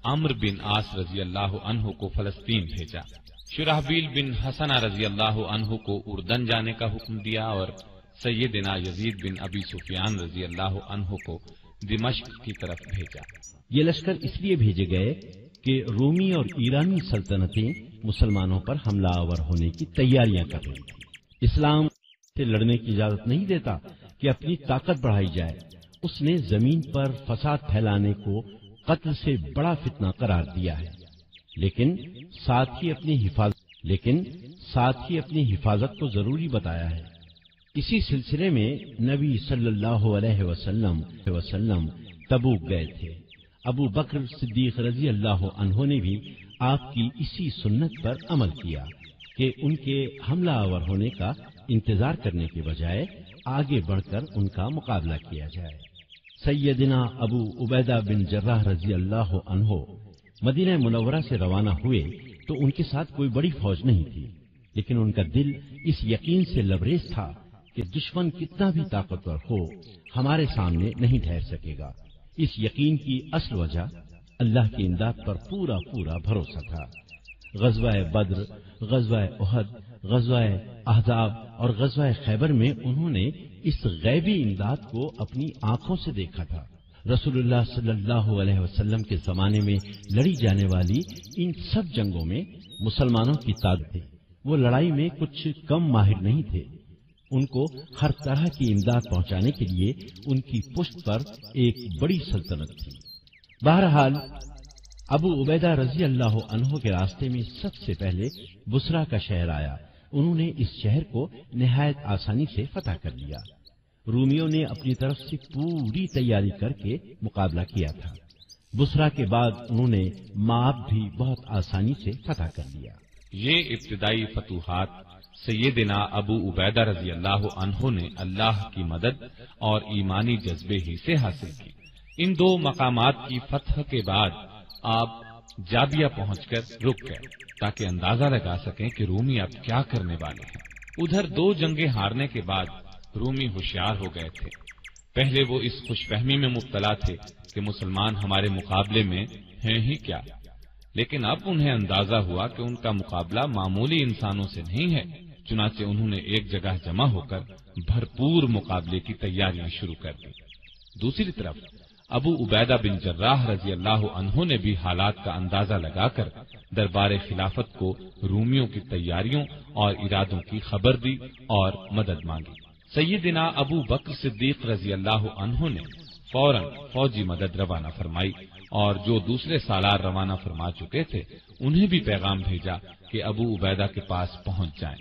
अम्र बिन आस रज़ी अल्लाह अनहो को फलस्तीन भेजा। शुराहबील बिन हसना रज़ी अल्लाह अनहो को उर्दन जाने का हुक्म दिया और सैयदिना यजीद बिन अबी सुफियान रज़ी अल्लाह अनहो को दिमश्क की तरफ़ भेजा। ये लश्कर इसलिए भेजे गए कि रोमी और ईरानी सल्तनतें मुसलमानों पर हमलावर होने की तैयारियाँ कर रही थी। इस्लाम से लड़ने की इजाज़त नहीं देता कि अपनी ताकत बढ़ाई जाए। उसने ज़मीन पर फसाद फैलाने को कत्ल से बड़ा फितना करार दिया है। लेकिन साथ ही अपनी हिफाजत लेकिन साथ ही अपनी हिफाजत को ज़रूरी बताया है। इसी सिलसिले में नबी सल्लल्लाहु अलैहि वसल्लम वसल्लम तबूक गए थे। अबू बकर सिद्दीक रज़ी अल्लाह ने भी आपकी इसी सुन्नत पर अमल किया कि उनके हमलावर होने का इंतज़ार करने के बजाय आगे बढ़कर उनका मुकाबला किया जाए। सैयदिना अबू उबैदा बिन जर्राह रज़ी अल्लाह अनहो मदीना मुनवरा से रवाना हुए तो उनके साथ कोई बड़ी फौज नहीं थी, लेकिन उनका दिल इस यकीन से लबरेज था कि दुश्मन कितना भी ताकतवर हो, हमारे सामने नहीं ठहर सकेगा। इस यकीन की असल वजह अल्लाह की इमदाद पर पूरा पूरा भरोसा था। गजवाए बद्र गजवाए उहद गजवाए अहजाब और गजवाए खैबर में उन्होंने इस गैबी इमदाद को अपनी आँखों से देखा था। रसूलुल्लाह सल्लल्लाहु अलैहि वसल्लम के जमाने में लड़ी जाने वाली इन सब जंगों में मुसलमानों की तादाद थी। वो लड़ाई में कुछ कम माहिर नहीं थे। उनको हर तरह की इमदाद पहुँचाने के लिए उनकी पुष्ट पर एक बड़ी सल्तनत थी। बहरहाल, अबू उबैदा रज़ी अल्लाह के रास्ते में सबसे पहले बुसरा का शहर आया। उन्होंने इस शहर को निहायत आसानी से फतह कर लिया। रूमियों ने अपनी तरफ़ से पूरी तैयारी करके मुकाबला किया था। बुसरा के बाद उन्होंने माब भी बहुत आसानी से फतह कर लिया। ये इब्तदाई फतूहत सैदिना अबू उबैदा रज़ी अल्लाह ने अल्लाह की मदद और ईमानी जज्बे ही से हासिल की। इन दो मकामात की फतह के बाद आप जाबिया पहुंचकर रुक गए। ताकि अंदाज़ा लगा सकें कि रूमी अब क्या करने वाले हैं। उधर दो जंगे हारने के बाद रूमी होशियार हो गए थे। पहले वो इस खुशफहमी में मुब्तला थे कि मुसलमान हमारे मुकाबले में हैं ही क्या। लेकिन अब उन्हें अंदाज़ा हुआ कि उनका मुकाबला मामूली इंसानों से नहीं है, चुनाचे उन्होंने एक जगह जमा होकर भरपूर मुकाबले की तैयारियाँ शुरू कर दी। दूसरी तरफ़, अबू उबैदा बिन जर्राह रज़ी अल्लाह ने भी हालात का अंदाज़ा लगाकर दरबार खिलाफत को रूमियों की तैयारियों और इरादों की खबर दी और मदद मांगी। सैयदिना अबू बकर सिद्दीक रज़ी अल्लाह ने फ़ौरन फौजी मदद रवाना फरमाई और जो दूसरे सालार रवाना फरमा चुके थे, उन्हें भी पैगाम भेजा कि अबू उबैदा के पास पहुँच जाएँ।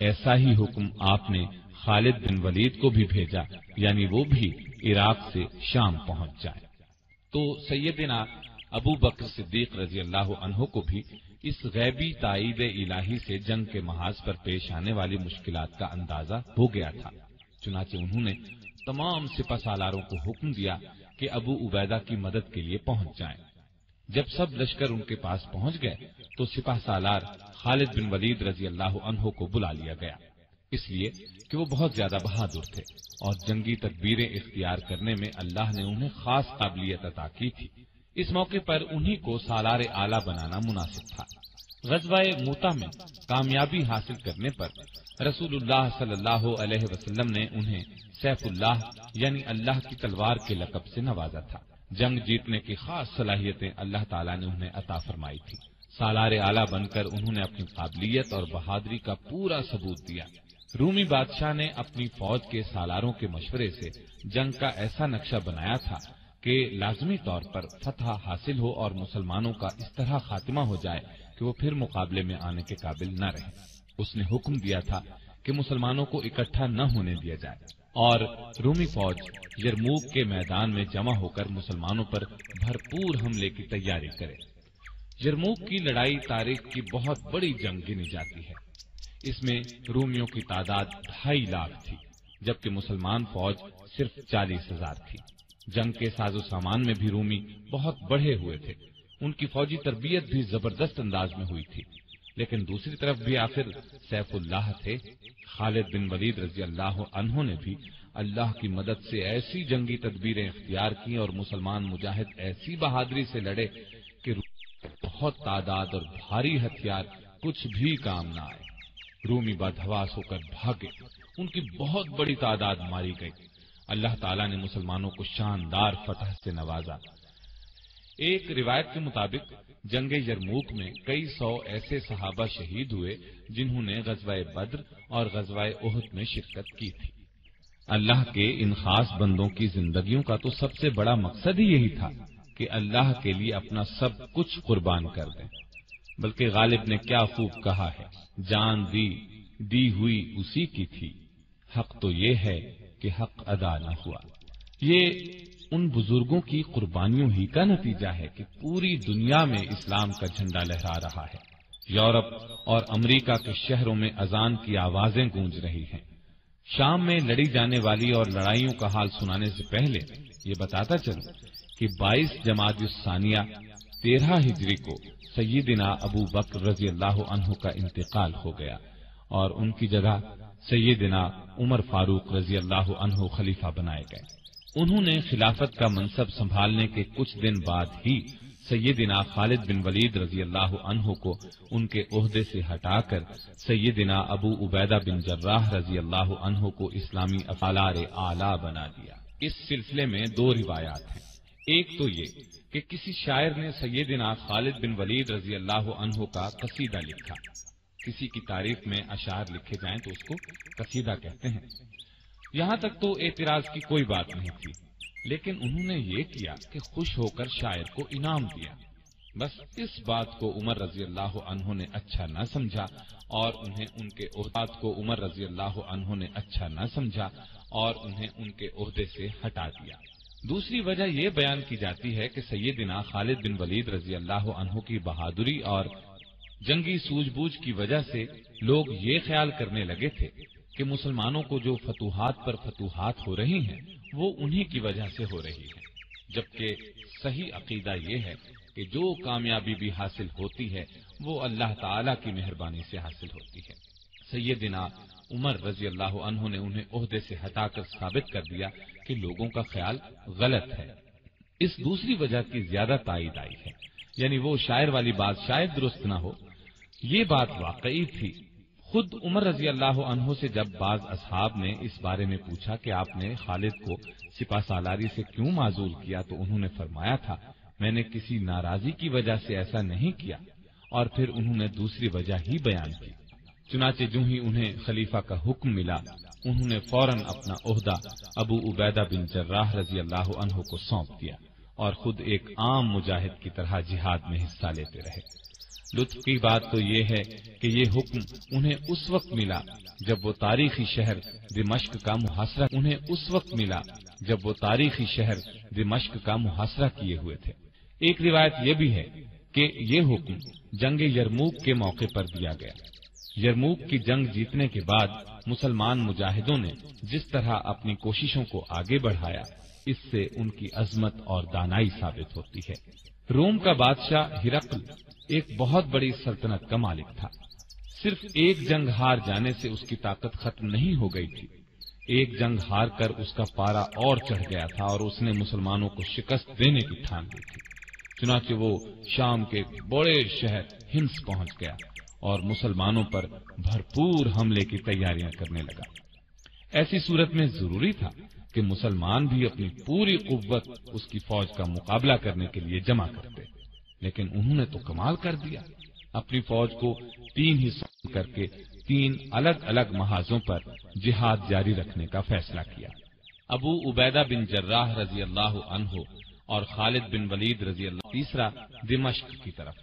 ऐसा ही हुक्म आपने खालिद बिन वलीद को भी भेजा, यानी वो भी इराक से शाम पहुँच जाए। तो सैयदिना अबू बकर सिद्दीक रज़ी अल्लाह अनहो को भी इस गैबी ताईद इलाही से जंग के महाज पर पेश आने वाली मुश्किल का अंदाज़ा हो गया था। चुनाचे उन्होंने तमाम सिपा सालारों को हुक्म दिया कि अबू उबैदा की मदद के लिए पहुँच जाएँ। जब सब लश्कर उनके पास पहुँच गए तो सिपा सालार खालिद बिन वलीद रज़ी अल्लाह अनहो को बुला लिया गया। इसलिए कि वो बहुत ज़्यादा बहादुर थे और जंगी तकबीरें इख्तियार करने में अल्लाह ने उन्हें खास काबिलियत अता की थी। इस मौके पर उन्हीं को सालार आला बनाना मुनासिब था। गजवाए मूता में कामयाबी हासिल करने पर रसूलुल्लाह सल्लल्लाहु अलैहि वसल्लम ने उन्हें सैफुल्लाह, यानी अल्लाह की तलवार के लकब से नवाजा था। जंग जीतने की खास सलाहियतें अल्लाह ताला ने उन्हें अता फरमाई थी। सालार आला बनकर उन्होंने अपनी काबिलियत और बहादुरी का पूरा सबूत दिया। रूमी बादशाह ने अपनी फौज के सालारों के मशवरे से जंग का ऐसा नक्शा बनाया था कि लाजमी तौर पर फतह हासिल हो और मुसलमानों का इस तरह खात्मा हो जाए कि वो फिर मुकाबले में आने के काबिल न रहे। उसने हुक्म दिया था कि मुसलमानों को इकट्ठा न होने दिया जाए और रूमी फौज यरमूक के मैदान में जमा होकर मुसलमानों पर भरपूर हमले की तैयारी करे। यरमूक की लड़ाई तारीख की बहुत बड़ी जंग गिनी जाती है। इसमें रूमियों की तादाद ढाई लाख थी, जबकि मुसलमान फौज सिर्फ़ चालीस हज़ार थी। जंग के साजो सामान में भी रूमी बहुत बढ़े हुए थे। उनकी फौजी तरबियत भी ज़बरदस्त अंदाज में हुई थी। लेकिन दूसरी तरफ़ भी आखिर सैफुल्लाह थे। खालिद बिन वलीद रज़ी अल्लाह ने भी अल्लाह की मदद से ऐसी जंगी तदबीरें इख्तियार की और मुसलमान मुजाहिद ऐसी बहादुरी से लड़े कि बहुत तादाद और भारी हथियार कुछ भी काम ना आए। रूमी बदहवास होकर भागे। उनकी बहुत बड़ी तादाद मारी गई। अल्लाह ताला ने मुसलमानों को शानदार फतह से नवाजा। एक रिवायत के मुताबिक, जंग यरमूक में कई सौ ऐसे सहाबा शहीद हुए, जिन्होंने गजवाए बद्र और गजवाए ओहद में शिरकत की थी। अल्लाह के इन खास बंदों की जिंदगियों का तो सबसे बड़ा मकसद ही यही था कि अल्लाह के लिए अपना सब कुछ कुर्बान कर दें। बल्कि गालिब ने क्या खूब कहा है, जान दी दी हुई उसी की थी। हक तो ये है कि हक अदा न हुआ। ये उन बुज़ुर्गों की कुर्बानियों ही का नतीजा है कि पूरी दुनिया में इस्लाम का झंडा लहरा रहा है। यूरोप और अमेरिका के शहरों में अजान की आवाज़ें गूंज रही हैं। शाम में लड़ी जाने वाली और लड़ाइयों का हाल सुनाने से पहले ये बताता चलूँ कि 22 जमात सानिया तेरह हिजरी को सईदिना अबू बकर रज़ी अल्लाह का इंतकाल हो गया और उनकी जगह सैयदिना उमर फारूक रज़ी अल्लाह अनहु खलीफा बनाए गए। उन्होंने खिलाफत का मनसब संभालने के कुछ दिन बाद ही सैयदिना खालिद बिन वलीद रज़ी अल्लाह अनहु को उनके ओहदे से हटाकर सैयदिना अबू उबैदा बिन जर्राह रज़ी अल्लाह अनहु को इस्लामी अफालार आला बना दिया। इस सिलसिले में दो रिवायात हैं। एक तो ये कि किसी शायर ने सैयदिना खालिद बिन वलीद रज़ी अल्लाह अनहु का कसीदा लिखा। किसी की तारीफ़ में अशार लिखे जाएँ तो उसको कसीदा कहते हैं। यहाँ तक तो एतराज़ की कोई बात नहीं थी, लेकिन उन्होंने ये किया कि खुश होकर शायर को इनाम दिया। बस इस बात को उमर रज़ी अल्लाह अनहों ने अच्छा न समझा और उन्हें उनके ओहदात को उमर रज़ी अल्लाह अनहों ने अच्छा न समझा और उन्हें उनके ओहदे से हटा दिया। दूसरी वजह यह बयान की जाती है कि सैयदिना खालिद बिन वलीद रज़ी अल्लाह अनहों की बहादुरी और जंगी सूझबूझ की वजह से लोग ये ख्याल करने लगे थे कि मुसलमानों को जो फतूहात पर फतूहात हो रही हैं, वो उन्हीं की वजह से हो रही है। जबकि सही अकीदा ये है कि जो कामयाबी भी हासिल होती है, वो अल्लाह ताला की मेहरबानी से हासिल होती है। सैयदिना उमर रज़ी अल्लाह ने उन्हें ओहदे से हटाकर साबित कर दिया कि लोगों का ख्याल गलत है। इस दूसरी वजह की ज़्यादा तायद आई है, यानी वो शायर वाली बात शायद दुरुस्त ना हो ये बात वाकई थी। खुद उमर रज़ी अल्लाह से जब बाज असहाब ने इस बारे में पूछा कि आपने खालिद को सिपा सालारी से क्यों माजूल किया तो उन्होंने फरमाया था, मैंने किसी नाराजी की वजह से ऐसा नहीं किया, और फिर उन्होंने दूसरी वजह ही बयान की। चुनाचे जू ही उन्हें खलीफा का हुक्म मिला, उन्होंने फ़ौरन अपना ओहदा अबू उबैदा बिन जर्राह रज़ी अल्लाह अनहो को सौंप दिया, और खुद एक आम मुजाहिद की तरह जिहाद में हिस्सा लेते रहे। लुत्फ की बात तो ये है कि ये हुक्म उन्हें उस वक्त मिला जब वो तारीखी शहर दिमश्क का मुहासरा उन्हें उस वक्त मिला जब वो तारीखी शहर दिमश्क का मुहासरा किए हुए थे। एक रिवायत यह भी है कि ये हुक्म जंग यरमूक के मौके पर दिया गया। यरमूक की जंग जीतने के बाद मुसलमान मुजाहिदों ने जिस तरह अपनी कोशिशों को आगे बढ़ाया, इससे उनकी अजमत और दानाई साबित होती है। रोम का बादशाह हिरकल एक बहुत बड़ी सल्तनत का मालिक था। सिर्फ़ एक जंग हार जाने से उसकी ताकत खत्म नहीं हो गई थी। एक जंग हार कर उसका पारा और चढ़ गया था और उसने मुसलमानों को शिकस्त देने की ठान ली थी। चुनाचे वो शाम के बड़े शहर हिंस पहुँच गया और मुसलमानों पर भरपूर हमले की तैयारियाँ करने लगा। ऐसी सूरत में ज़रूरी था कि मुसलमान भी अपनी पूरी कुत उसकी फौज का मुकाबला करने के लिए जमा करते। लेकिन उन्होंने तो कमाल कर दिया। अपनी फौज को तीन हिस्सों करके तीन अलग अलग महाजों पर जिहाद जारी रखने का फैसला किया। अबू उबैदा बिन जर्राह रज़ी अल्लाह अनहो और खालिद बिन वलीद रज़ी अल्लाह तीसरा दिमश्क की तरफ़।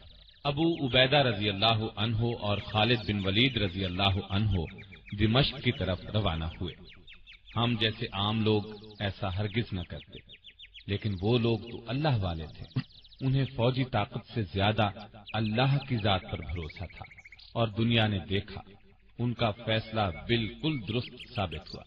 अबू उबैदा रज़ी अल्लाह अनहो और खालिद बिन वलीद रज़ी अल्लाह अनहो दिमश्क की तरफ़ रवाना हुए। हम जैसे आम लोग ऐसा हरगिज न करते। लेकिन वो लोग तो अल्लाह वाले थे। उन्हें फौजी ताकत से ज़्यादा अल्लाह की जात पर भरोसा था। और दुनिया ने देखा, उनका फैसला बिल्कुल दुरुस्त साबित हुआ।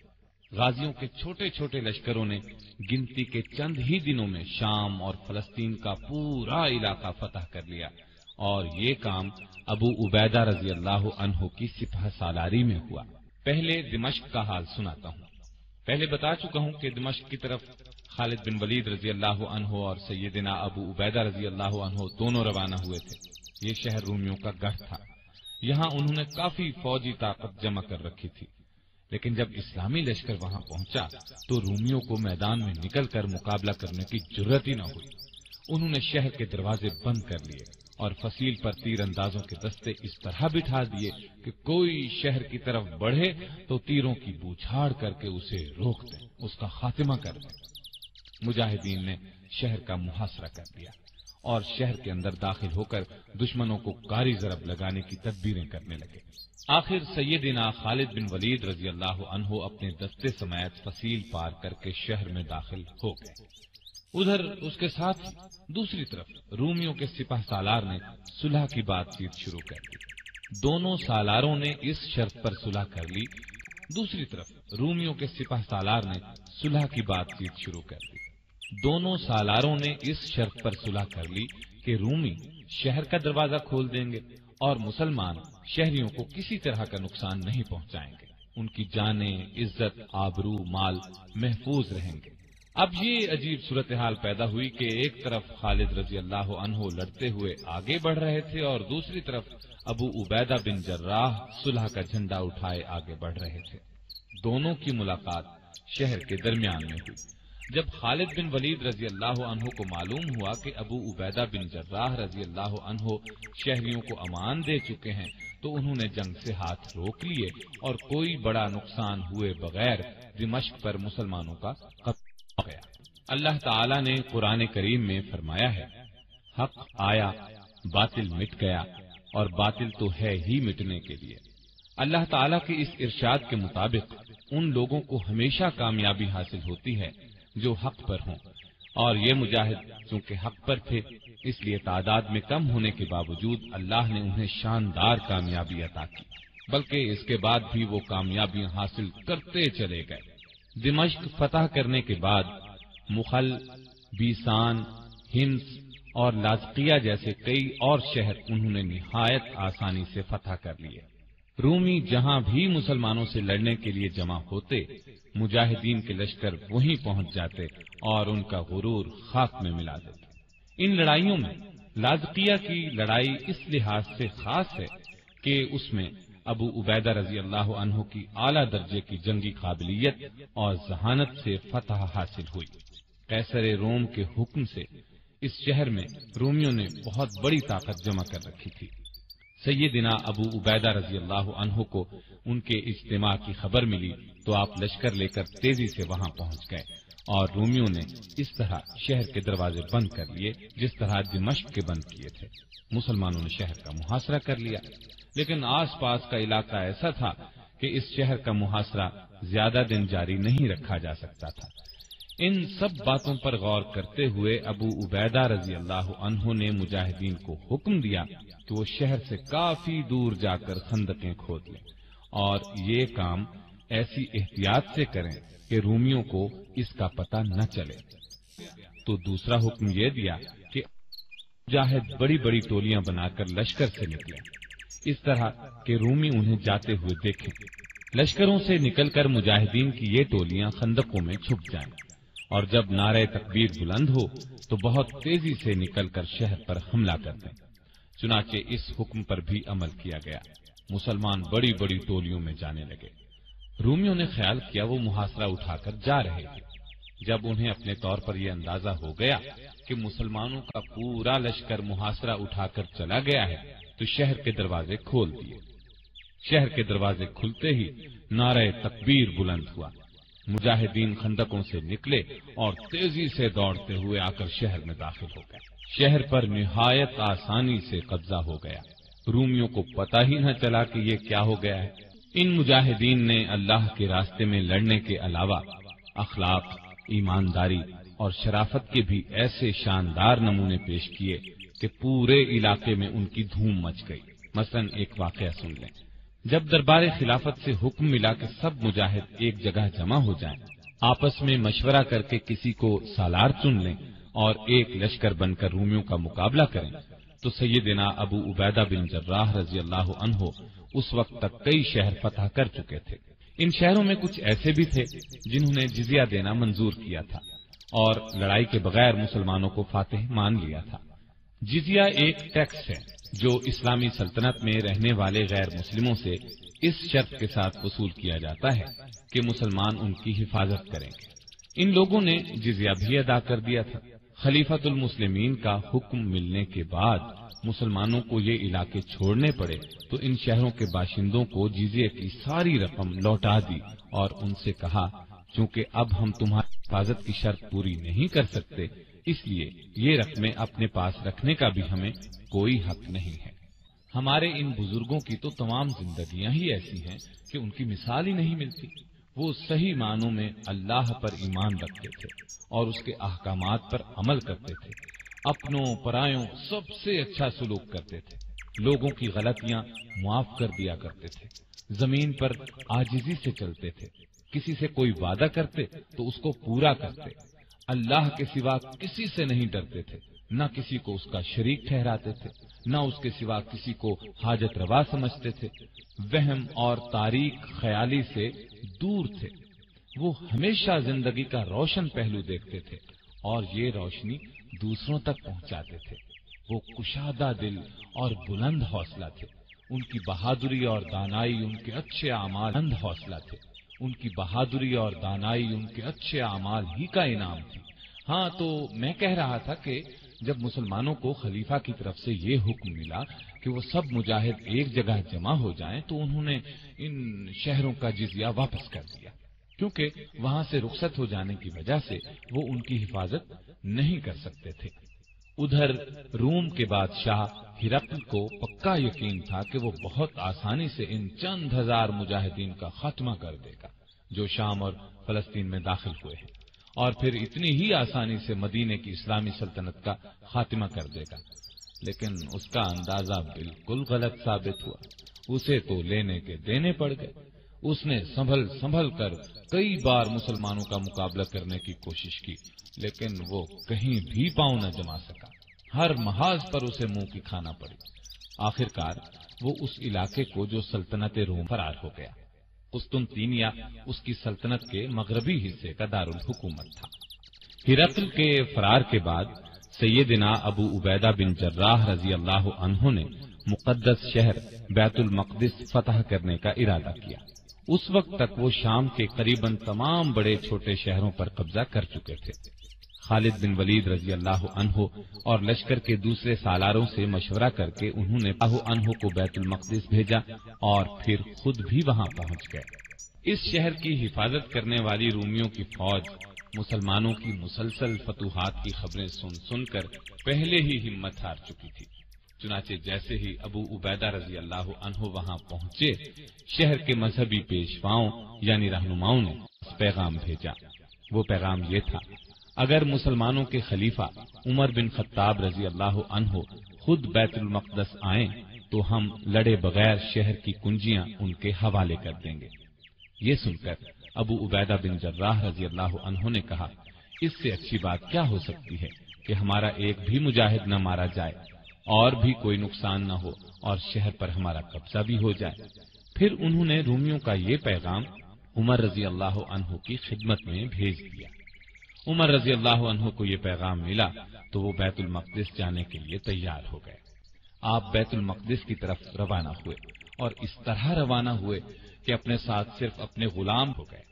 गाजियों के छोटे छोटे लश्करों ने गिनती के चंद ही दिनों में शाम और फलस्तीन का पूरा इलाका फतह कर लिया। और ये काम अबू उबैदा रज़ी अल्लाह अनहो की सिपह सालारी में हुआ। पहले दिमश्क का हाल सुनाता हूँ। पहले बता चुका हूँ कि दिमश्क की तरफ़ खालिद बिन वलीद रज़ी अल्लाह अनहो और सैयदना अबू उबैदा रज़ी अल्लाह अनहो दोनों रवाना हुए थे। ये शहर रूमियों का गढ़ था। यहाँ उन्होंने काफ़ी फौजी ताकत जमा कर रखी थी। लेकिन जब इस्लामी लश्कर वहाँ पहुँचा तो रूमियों को मैदान में निकलकर मुकाबला करने की ज़रूरत ही न हुई। उन्होंने शहर के दरवाजे बंद कर लिए। और फसील पर तीर अंदाजों के दस्ते इस तरह बिठा दिए कि कोई शहर की तरफ़ बढ़े तो तीरों की बूछाड़ करके उसे रोक दें, उसका खात्मा कर दें। मुजाहिदीन ने शहर का मुहासरा कर दिया और शहर के अंदर दाखिल होकर दुश्मनों को कारी जरब लगाने की तदबीरें करने लगे। आखिर सैयदिना खालिद बिन वलीद रज़ी अल्लाह अपने दस्ते समेत फसील पार करके शहर में दाखिल हो गए। उधर उसके साथ दूसरी तरफ़ रूमियों के सिपह सालार ने सुलह की बातचीत शुरू कर दी। दोनों सालारों ने इस शर्त पर सुलह कर ली। दूसरी तरफ़ रूमियों के सिपह सालार ने सुलह की बातचीत शुरू कर दी। दोनों सालारों ने इस शर्त पर सुलह कर ली कि रूमी शहर का दरवाज़ा खोल देंगे और मुसलमान शहरियों को किसी तरह का नुकसान नहीं पहुंचाएँगे। उनकी जाने, इज़्ज़त, आबरू, माल महफूज रहेंगे। अब ये अजीब सूरत हाल पैदा हुई कि एक तरफ़ खालिद रज़ी अल्लाह अनहो लड़ते हुए आगे बढ़ रहे थे और दूसरी तरफ़ अबू उबैदा बिन जर्राह सुलह का झंडा उठाए आगे बढ़ रहे थे। दोनों की मुलाकात शहर के दरमियान में हुई। जब खालिद बिन वलीद रज़ी अल्लाह अनहो को मालूम हुआ कि अबू उबैदा बिन जर्राह रज़ी अल्लाह अनहो शहरियों को अमान दे चुके हैं तो उन्होंने जंग से हाथ रोक लिए और कोई बड़ा नुकसान हुए बगैर दिमश्क पर मुसलमानों का कब्जा गया। अल्लाह ताला ने कुरान करीम में फरमाया है, हक आया, बातिल मिट गया, और बातिल तो है ही मिटने के लिए। अल्लाह ताला के इस इरशाद के मुताबिक उन लोगों को हमेशा कामयाबी हासिल होती है जो हक पर हों। और ये मुजाहिद, चूँकि हक पर थे, इसलिए तादाद में कम होने के बावजूद अल्लाह ने उन्हें शानदार कामयाबी अता की, बल्कि इसके बाद भी वो कामयाबियाँ हासिल करते चले गए। दिमश्क फतह करने के बाद मुखल, बीसान हिम्स और लाजकिया जैसे कई और शहर उन्होंने निहायत आसानी से फतह कर लिए। रूमी जहाँ भी मुसलमानों से लड़ने के लिए जमा होते, मुजाहिदीन के लश्कर वहीं पहुँच जाते और उनका गुरूर खाक में मिला देते। इन लड़ाइयों में लाजकिया की लड़ाई इस लिहाज से खास है कि उसमें अबू उबैदा रज़ी अल्लाह अनहु की आला दर्जे की जंगी काबिलियत और जहानत से फतह हासिल हुई। कैसर रोम के हुक्म से इस शहर में रोमियों ने बहुत बड़ी ताकत जमा कर रखी थी। सैयदिना अबू उबैदा रज़ी अल्लाह अनहु को उनके इज्तिमा की खबर मिली तो आप लश्कर लेकर तेज़ी से वहाँ पहुँच गए और रोमियों ने इस तरह शहर के दरवाजे बंद कर लिए, जिस तरह दिमश्क के बंद किए थे। मुसलमानों ने शहर का मुहासरा कर लिया। लेकिन आसपास का इलाका ऐसा था कि इस शहर का मुहासरा ज़्यादा दिन जारी नहीं रखा जा सकता था। इन सब बातों पर गौर करते हुए अबू उबैदा रज़ी अल्लाह ने मुजाहिदीन को हुक्म दिया कि वो शहर से काफ़ी दूर जाकर खंदकें खोद लें और ये काम ऐसी एहतियात से करें कि रूमियों को इसका पता न चले। तो दूसरा हुक्म ये दिया कि मुजाहिद बड़ी बड़ी टोलियाँ बनाकर लश्कर से निकले। इस तरह के रूमी उन्हें जाते हुए देखें। लश्करों से निकलकर मुजाहिदीन की ये टोलियाँ खंदकों में छुप जाएँ। और जब नारे तकबीर बुलंद हो तो बहुत तेज़ी से निकलकर शहर पर हमला कर दें। चुनाचे इस हुक्म पर भी अमल किया गया। मुसलमान बड़ी बड़ी टोलियों में जाने लगे। रूमियों ने ख्याल किया, वो मुहासरा उठाकर जा रहे थे। जब उन्हें अपने तौर पर यह अंदाज़ा हो गया कि मुसलमानों का पूरा लश्कर मुहासरा उठाकर चला गया है तो शहर के दरवाजे खोल दिए। शहर के दरवाजे खुलते ही नारे तकबीर बुलंद हुआ। मुजाहिदीन खंडकों से निकले और तेज़ी से दौड़ते हुए आकर शहर में दाखिल हो गए। शहर पर निहायत आसानी से कब्जा हो गया। रूमियों को पता ही न चला कि ये क्या हो गया है। इन मुजाहिदीन ने अल्लाह के रास्ते में लड़ने के अलावा अखलाक, ईमानदारी और शराफत के भी ऐसे शानदार नमूने पेश किए कि पूरे इलाके में उनकी धूम मच गई। मसलन एक वाकया सुन लें। जब दरबार खिलाफत से हुक्म मिला कि सब मुजाहिद एक जगह जमा हो जाएँ, आपस में मशवरा करके किसी को सालार चुन लें और एक लश्कर बनकर रूमियों का मुकाबला करें तो सैयदना अबू उबैदा बिन जर्राह रज़ी अल्लाह अनहो उस वक्त तक कई शहर फतह कर चुके थे। इन शहरों में कुछ ऐसे भी थे जिन्होंने जिजिया देना मंजूर किया था और लड़ाई के बगैर मुसलमानों को फातेह मान लिया था। जिजिया एक टैक्स है, जो इस्लामी सल्तनत में रहने वाले गैर मुस्लिमों से इस शर्त के साथ वसूल किया जाता है कि मुसलमान उनकी हिफाजत करेंगे। इन लोगों ने जिजिया भी अदा कर दिया था। खलीफतुल मुस्लिमीन का हुक्म मिलने के बाद मुसलमानों को ये इलाके छोड़ने पड़े तो इन शहरों के बाशिंदों को जिजिया की सारी रकम लौटा दी और उनसे कहा, चूँकि अब हम तुम्हारी हिफाजत की शर्त पूरी नहीं कर सकते इसलिए ये रकमें अपने पास रखने का भी हमें कोई हक नहीं है। हमारे इन बुज़ुर्गों की तो तमाम जिंदगियाँ ही ऐसी हैं कि उनकी मिसाल ही नहीं मिलती। वो सही मानों में अल्लाह पर ईमान रखते थे और उसके अहकाम पर अमल करते थे। अपनों, परायों, सबसे अच्छा सुलूक करते थे। लोगों की गलतियाँ माफ़ कर दिया करते थे। ज़मीन पर आजिजी से चलते थे। किसी से कोई वादा करते तो उसको पूरा करते। अल्लाह के सिवा किसी से नहीं डरते थे। न किसी को उसका शरीक ठहराते थे, न उसके सिवा किसी को हाजत रवा समझते थे। वहम और तारीख ख्याली से दूर थे। वो हमेशा ज़िंदगी का रोशन पहलू देखते थे और ये रोशनी दूसरों तक पहुंचाते थे। वो कुशादा दिल और बुलंद हौसला थे। उनकी बहादुरी और दानाई, उनके अच्छे बुलंद हौसला थे। उनकी बहादुरी और दानाई उनके अच्छे अमाल ही का इनाम थी। हाँ तो मैं कह रहा था कि जब मुसलमानों को खलीफा की तरफ़ से ये हुक्म मिला कि वो सब मुजाहिद एक जगह जमा हो जाएँ तो उन्होंने इन शहरों का जिजिया वापस कर दिया। क्योंकि वहाँ से रुखसत हो जाने की वजह से वो उनकी हिफाजत नहीं कर सकते थे। उधर रूम के बादशाह हिरकल को पक्का यकीन था कि वो बहुत आसानी से इन चंद हज़ार मुजाहिदीन का खात्मा कर देगा, जो शाम और फलस्तीन में दाखिल हुए हैं, और फिर इतनी ही आसानी से मदीने की इस्लामी सल्तनत का खात्मा कर देगा। लेकिन उसका अंदाज़ा बिल्कुल गलत साबित हुआ। उसे तो लेने के देने पड़ गए। उसने संभल संभल कर कई बार मुसलमानों का मुकाबला करने की कोशिश की, लेकिन वो कहीं भी पाँव न जमा सका। हर महाज पर उसे मुँह की खाना पड़ी। आखिरकार वो उस इलाके को जो सल्तनत रोम फरार हो गया। कुस्तुनतीनिया उसकी सल्तनत के मगरबी हिस्से का दारुल हुकूमत था। हिरकल के फरार के बाद सैयदना अबू उबैदा बिन जर्राह रज़ी अल्लाह ने मुकद्दस शहर बैतुल मकदिस फतह करने का इरादा किया। उस वक्त तक वो शाम के करीबन तमाम बड़े छोटे शहरों पर कब्जा कर चुके थे। खालिद बिन वलीद रज़ी अल्लाह अनहो और लश्कर के दूसरे सालारों से मशवरा करके उन्होंने अनहो को बैतुल मकदिस भेजा और फिर खुद भी वहाँ पहुँच गए। इस शहर की हिफाजत करने वाली रूमियों की फौज, मुसलमानों की मुसलसल फतूहात की खबरें सुन सुनकर पहले ही हिम्मत हार चुकी थी। चुनाचे जैसे ही अबू उबैदा रज़ी अल्लाह अनहो वहाँ पहुँचे, शहर के मजहबी पेशवाओं, यानी रहनुमाओं ने पैगाम भेजा। वो पैगाम ये था, अगर मुसलमानों के खलीफा उमर बिन खत्ताब रज़ी अल्लाह अनहो खुद बैतुल मकदस आए तो हम लड़े बगैर शहर की कुंजियाँ उनके हवाले कर देंगे। ये सुनकर अबू उबैदा बिन जर्राह रज़ी अल्लाह अनहो ने कहा, इससे अच्छी बात क्या हो सकती है कि हमारा एक भी मुजाहिद न मारा जाए? और भी कोई नुकसान न हो और शहर पर हमारा कब्जा भी हो जाए। फिर उन्होंने रूमियों का ये पैगाम उमर रज़ी अल्लाह अनहो की खिदमत में भेज दिया। उमर रज़ी अल्लाह अनहो को ये पैगाम मिला तो वो बैतुल मकदिस जाने के लिए तैयार हो गए। आप बैतुल मकदिस की तरफ़ रवाना हुए और इस तरह रवाना हुए कि अपने साथ सिर्फ़ अपने गुलाम हो गए।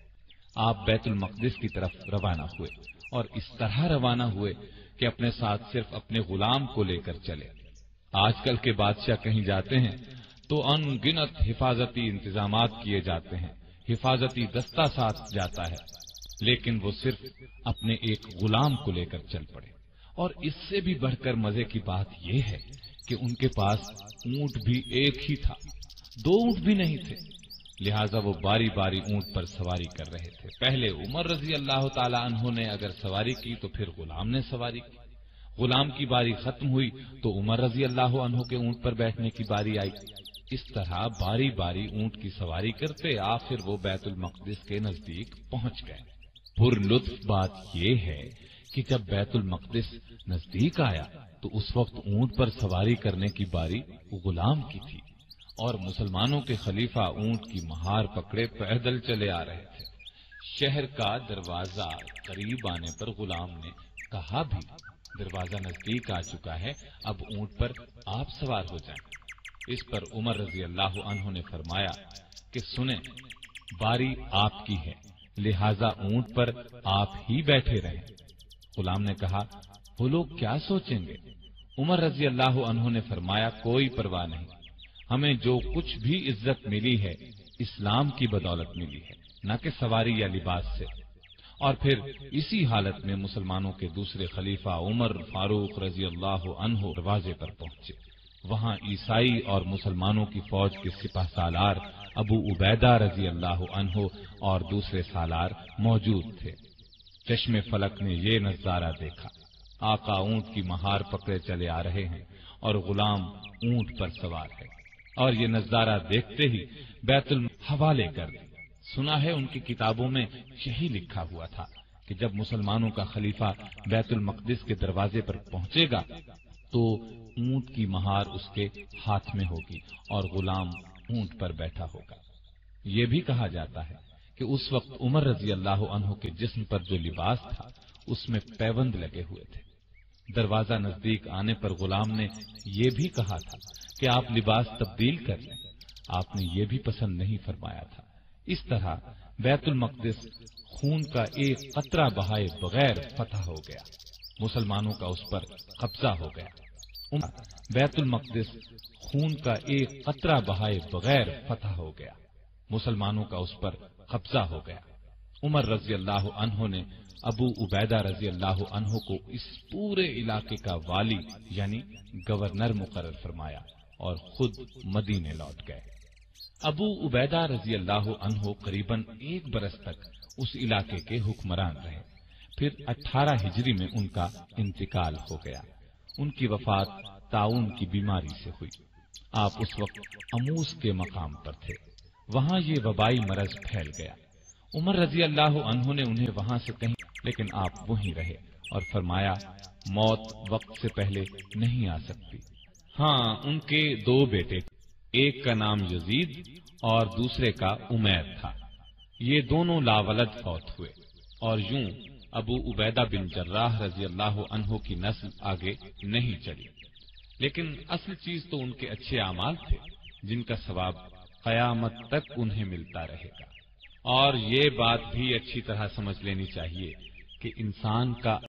आप बैतुल मकदिस की तरफ़ रवाना हुए और इस तरह रवाना हुए कि अपने साथ सिर्फ़ अपने गुलाम को लेकर चले। आजकल के बादशाह कहीं जाते हैं तो अनगिनत हिफाजती इंतज़ाम किए जाते हैं। हिफाजती दस्ता साथ जाता है, लेकिन वो सिर्फ़ अपने एक गुलाम को लेकर चल पड़े। और इससे भी बढ़कर मज़े की बात यह है कि उनके पास ऊँट भी एक ही था, दो ऊँट भी नहीं थे। लिहाजा वो बारी बारी ऊँट पर सवारी कर रहे थे। पहले उमर रज़ी अल्लाह तला ने अगर सवारी की तो फिर गुलाम ने सवारी की। गुलाम की बारी खत्म हुई तो उमर रज़ी अल्लाह के ऊँट पर बैठने की बारी आई। इस तरह बारी बारी ऊँट की सवारी करते आखिर वो बैतुल मकदिस के नज़दीक पहुँच गए। पुरलुत्फ बात यह है कि जब बैतुल मकदिस नज़दीक आया तो उस वक्त ऊँट पर सवारी करने की बारी गुलाम की थी और मुसलमानों के खलीफा ऊँट की महार पकड़े पैदल चले आ रहे थे। शहर का दरवाज़ा करीब आने पर गुलाम ने कहा भी दरवाज़ा नज़दीक आ चुका है, अब ऊँट पर आप सवार हो जाएँ। इस पर उमर रज़ी अल्लाह ने फरमाया कि सुने, बारी आपकी है, लिहाजा ऊँट पर आप ही बैठे रहें। गुलाम ने कहा, वो लोग क्या सोचेंगे? उमर रज़ी अल्लाह ने फरमाया, कोई परवाह नहीं। हमें जो कुछ भी इज़्ज़त मिली है, इस्लाम की बदौलत मिली है, न कि सवारी या लिबास से। और फिर इसी हालत में मुसलमानों के दूसरे खलीफा उमर फारूक रज़ी अल्लाह अनहो दरवाजे पर पहुँचे। वहाँ ईसाई और मुसलमानों की फौज के सिपा सालार अबू उबैदा रज़ी अल्लाह अनहो और दूसरे सालार मौजूद थे। चश्मे फलक ने ये नज़ारा देखा। आका ऊँट की महार पकड़े चले आ रहे हैं और गुलाम ऊँट पर सवार है। और ये नज़ारा देखते ही बैतुल हवाले कर दी सुना है उनकी किताबों में यही लिखा हुआ था कि जब मुसलमानों का खलीफा बैतुल मकदिस के दरवाजे पर पहुंचेगा तो ऊँट की महार उसके हाथ में होगी और गुलाम ऊँट पर बैठा होगा। ये भी कहा जाता है कि उस वक्त उमर रज़ी अल्लाह अनहु के जिस्म पर जो लिबास था, उसमें पैबंद लगे हुए थे। दरवाज़ा नज़दीक आने पर गुलाम ने यह भी कहा था कि आप लिबास तब्दील कर लें। आपने ये भी पसंद नहीं फरमाया था। इस तरह बैतुल मकदिस खून का एक कतरा बहाए बगैर फतह हो गया। मुसलमानों का उस पर कब्जा हो गया। बैतुल मकदिस खून का एक कतरा बहाए बगैर फतह हो गया। मुसलमानों का उस पर कब्जा हो गया। उमर रज़ी अल्लाह अनहो ने अबू उबैदा रज़ी अल्लाह अनहो को इस पूरे इलाके का वाली यानी गवर्नर मुकर फरमाया और खुद मदीने लौट गए। अबू उबैदा रज़ी अल्लाह अनहो करीबन एक बरस तक उस इलाके के हुक्मरान रहे। फिर 18 हिजरी में उनका इंतकाल हो गया। उनकी वफात ताउन की बीमारी से हुई। आप उस वक्त अमूस के मकाम पर थे। वहाँ ये वबाई मरज फैल गया। उमर रज़ी अल्लाह अनहु ने उन्हें वहाँ से कहीं, लेकिन आप वहीं रहे और फरमाया, मौत वक्त से पहले नहीं आ सकती। हाँ उनके दो बेटे एक का नाम यजीद और दूसरे का उमैर था। ये दोनों लावलद फौत हुए और यूँ अबू उबैदा बिन जर्राह रज़ी अल्लाह अनहो की नस्ल आगे नहीं चली लेकिन असल चीज़ तो उनके अच्छे अमाल थे, जिनका सवाब कयामत तक उन्हें मिलता रहेगा। और ये बात भी अच्छी तरह समझ लेनी चाहिए कि इंसान का